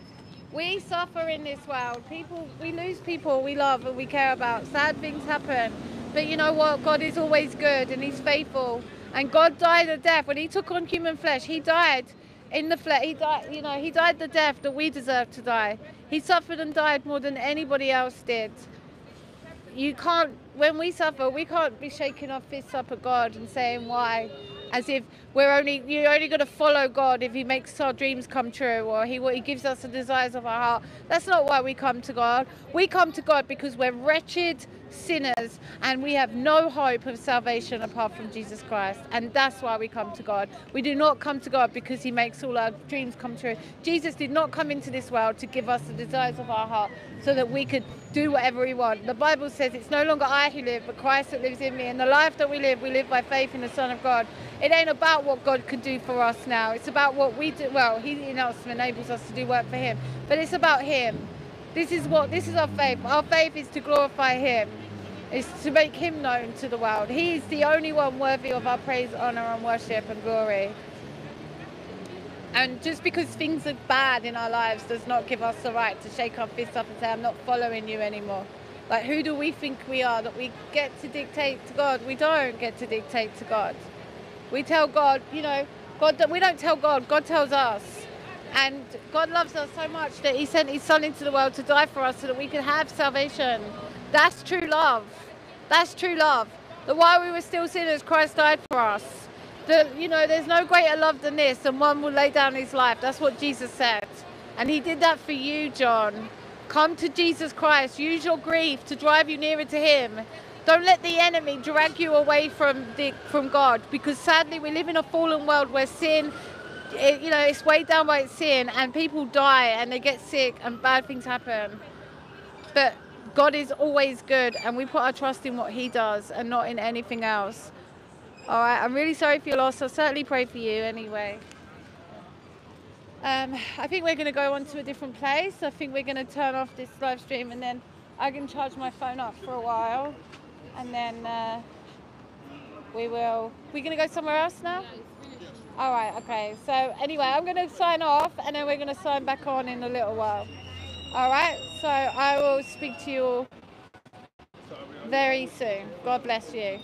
We suffer in this world. People, we lose people we love and we care about. Sad things happen. But you know what? God is always good and He's faithful. And God died a death when He took on human flesh. He died in the flesh. He died. You know, He died the death that we deserve to die. He suffered and died more than anybody else did. You can't. When we suffer, we can't be shaking our fists up at God and saying why, as if we're only you're only going to follow God if He makes our dreams come true or He He gives us the desires of our heart. That's not why we come to God. We come to God because we're wretched sinners and we have no hope of salvation apart from Jesus Christ. And that's why we come to God. We do not come to God because He makes all our dreams come true. Jesus did not come into this world to give us the desires of our heart so that we could do whatever we want. The Bible says it's no longer I who live, but Christ that lives in me. And the life that we live, we live by faith in the Son of God. It ain't about what God can do for us now. It's about what we do. Well, He in us enables us to do work for Him, but it's about Him. This is what this is our faith. Our faith is to glorify Him. Is to make Him known to the world. He is the only one worthy of our praise, honor, and worship and glory. And just because things are bad in our lives does not give us the right to shake our fists up and say, I'm not following you anymore. Like, who do we think we are that we get to dictate to God? We don't get to dictate to God. We tell God, you know, God, we don't tell God, God tells us. And God loves us so much that He sent His Son into the world to die for us so that we could have salvation. That's true love. That's true love. That while we were still sinners, Christ died for us. That, you know, there's no greater love than this, and one will lay down his life. That's what Jesus said. And He did that for you, John. Come to Jesus Christ. Use your grief to drive you nearer to Him. Don't let the enemy drag you away from the, from God, because sadly we live in a fallen world where sin, it, you know, it's weighed down by its sin, and people die and they get sick and bad things happen. But God is always good, and we put our trust in what He does and not in anything else. All right, I'm really sorry for your loss. I'll certainly pray for you anyway. Um, I think we're going to go on to a different place. I think we're going to turn off this live stream and then I can charge my phone up for a while. And then uh, we will. We're going to go somewhere else now? All right, okay. So, anyway, I'm going to sign off and then we're going to sign back on in a little while. All right, so I will speak to you all very soon. God bless you.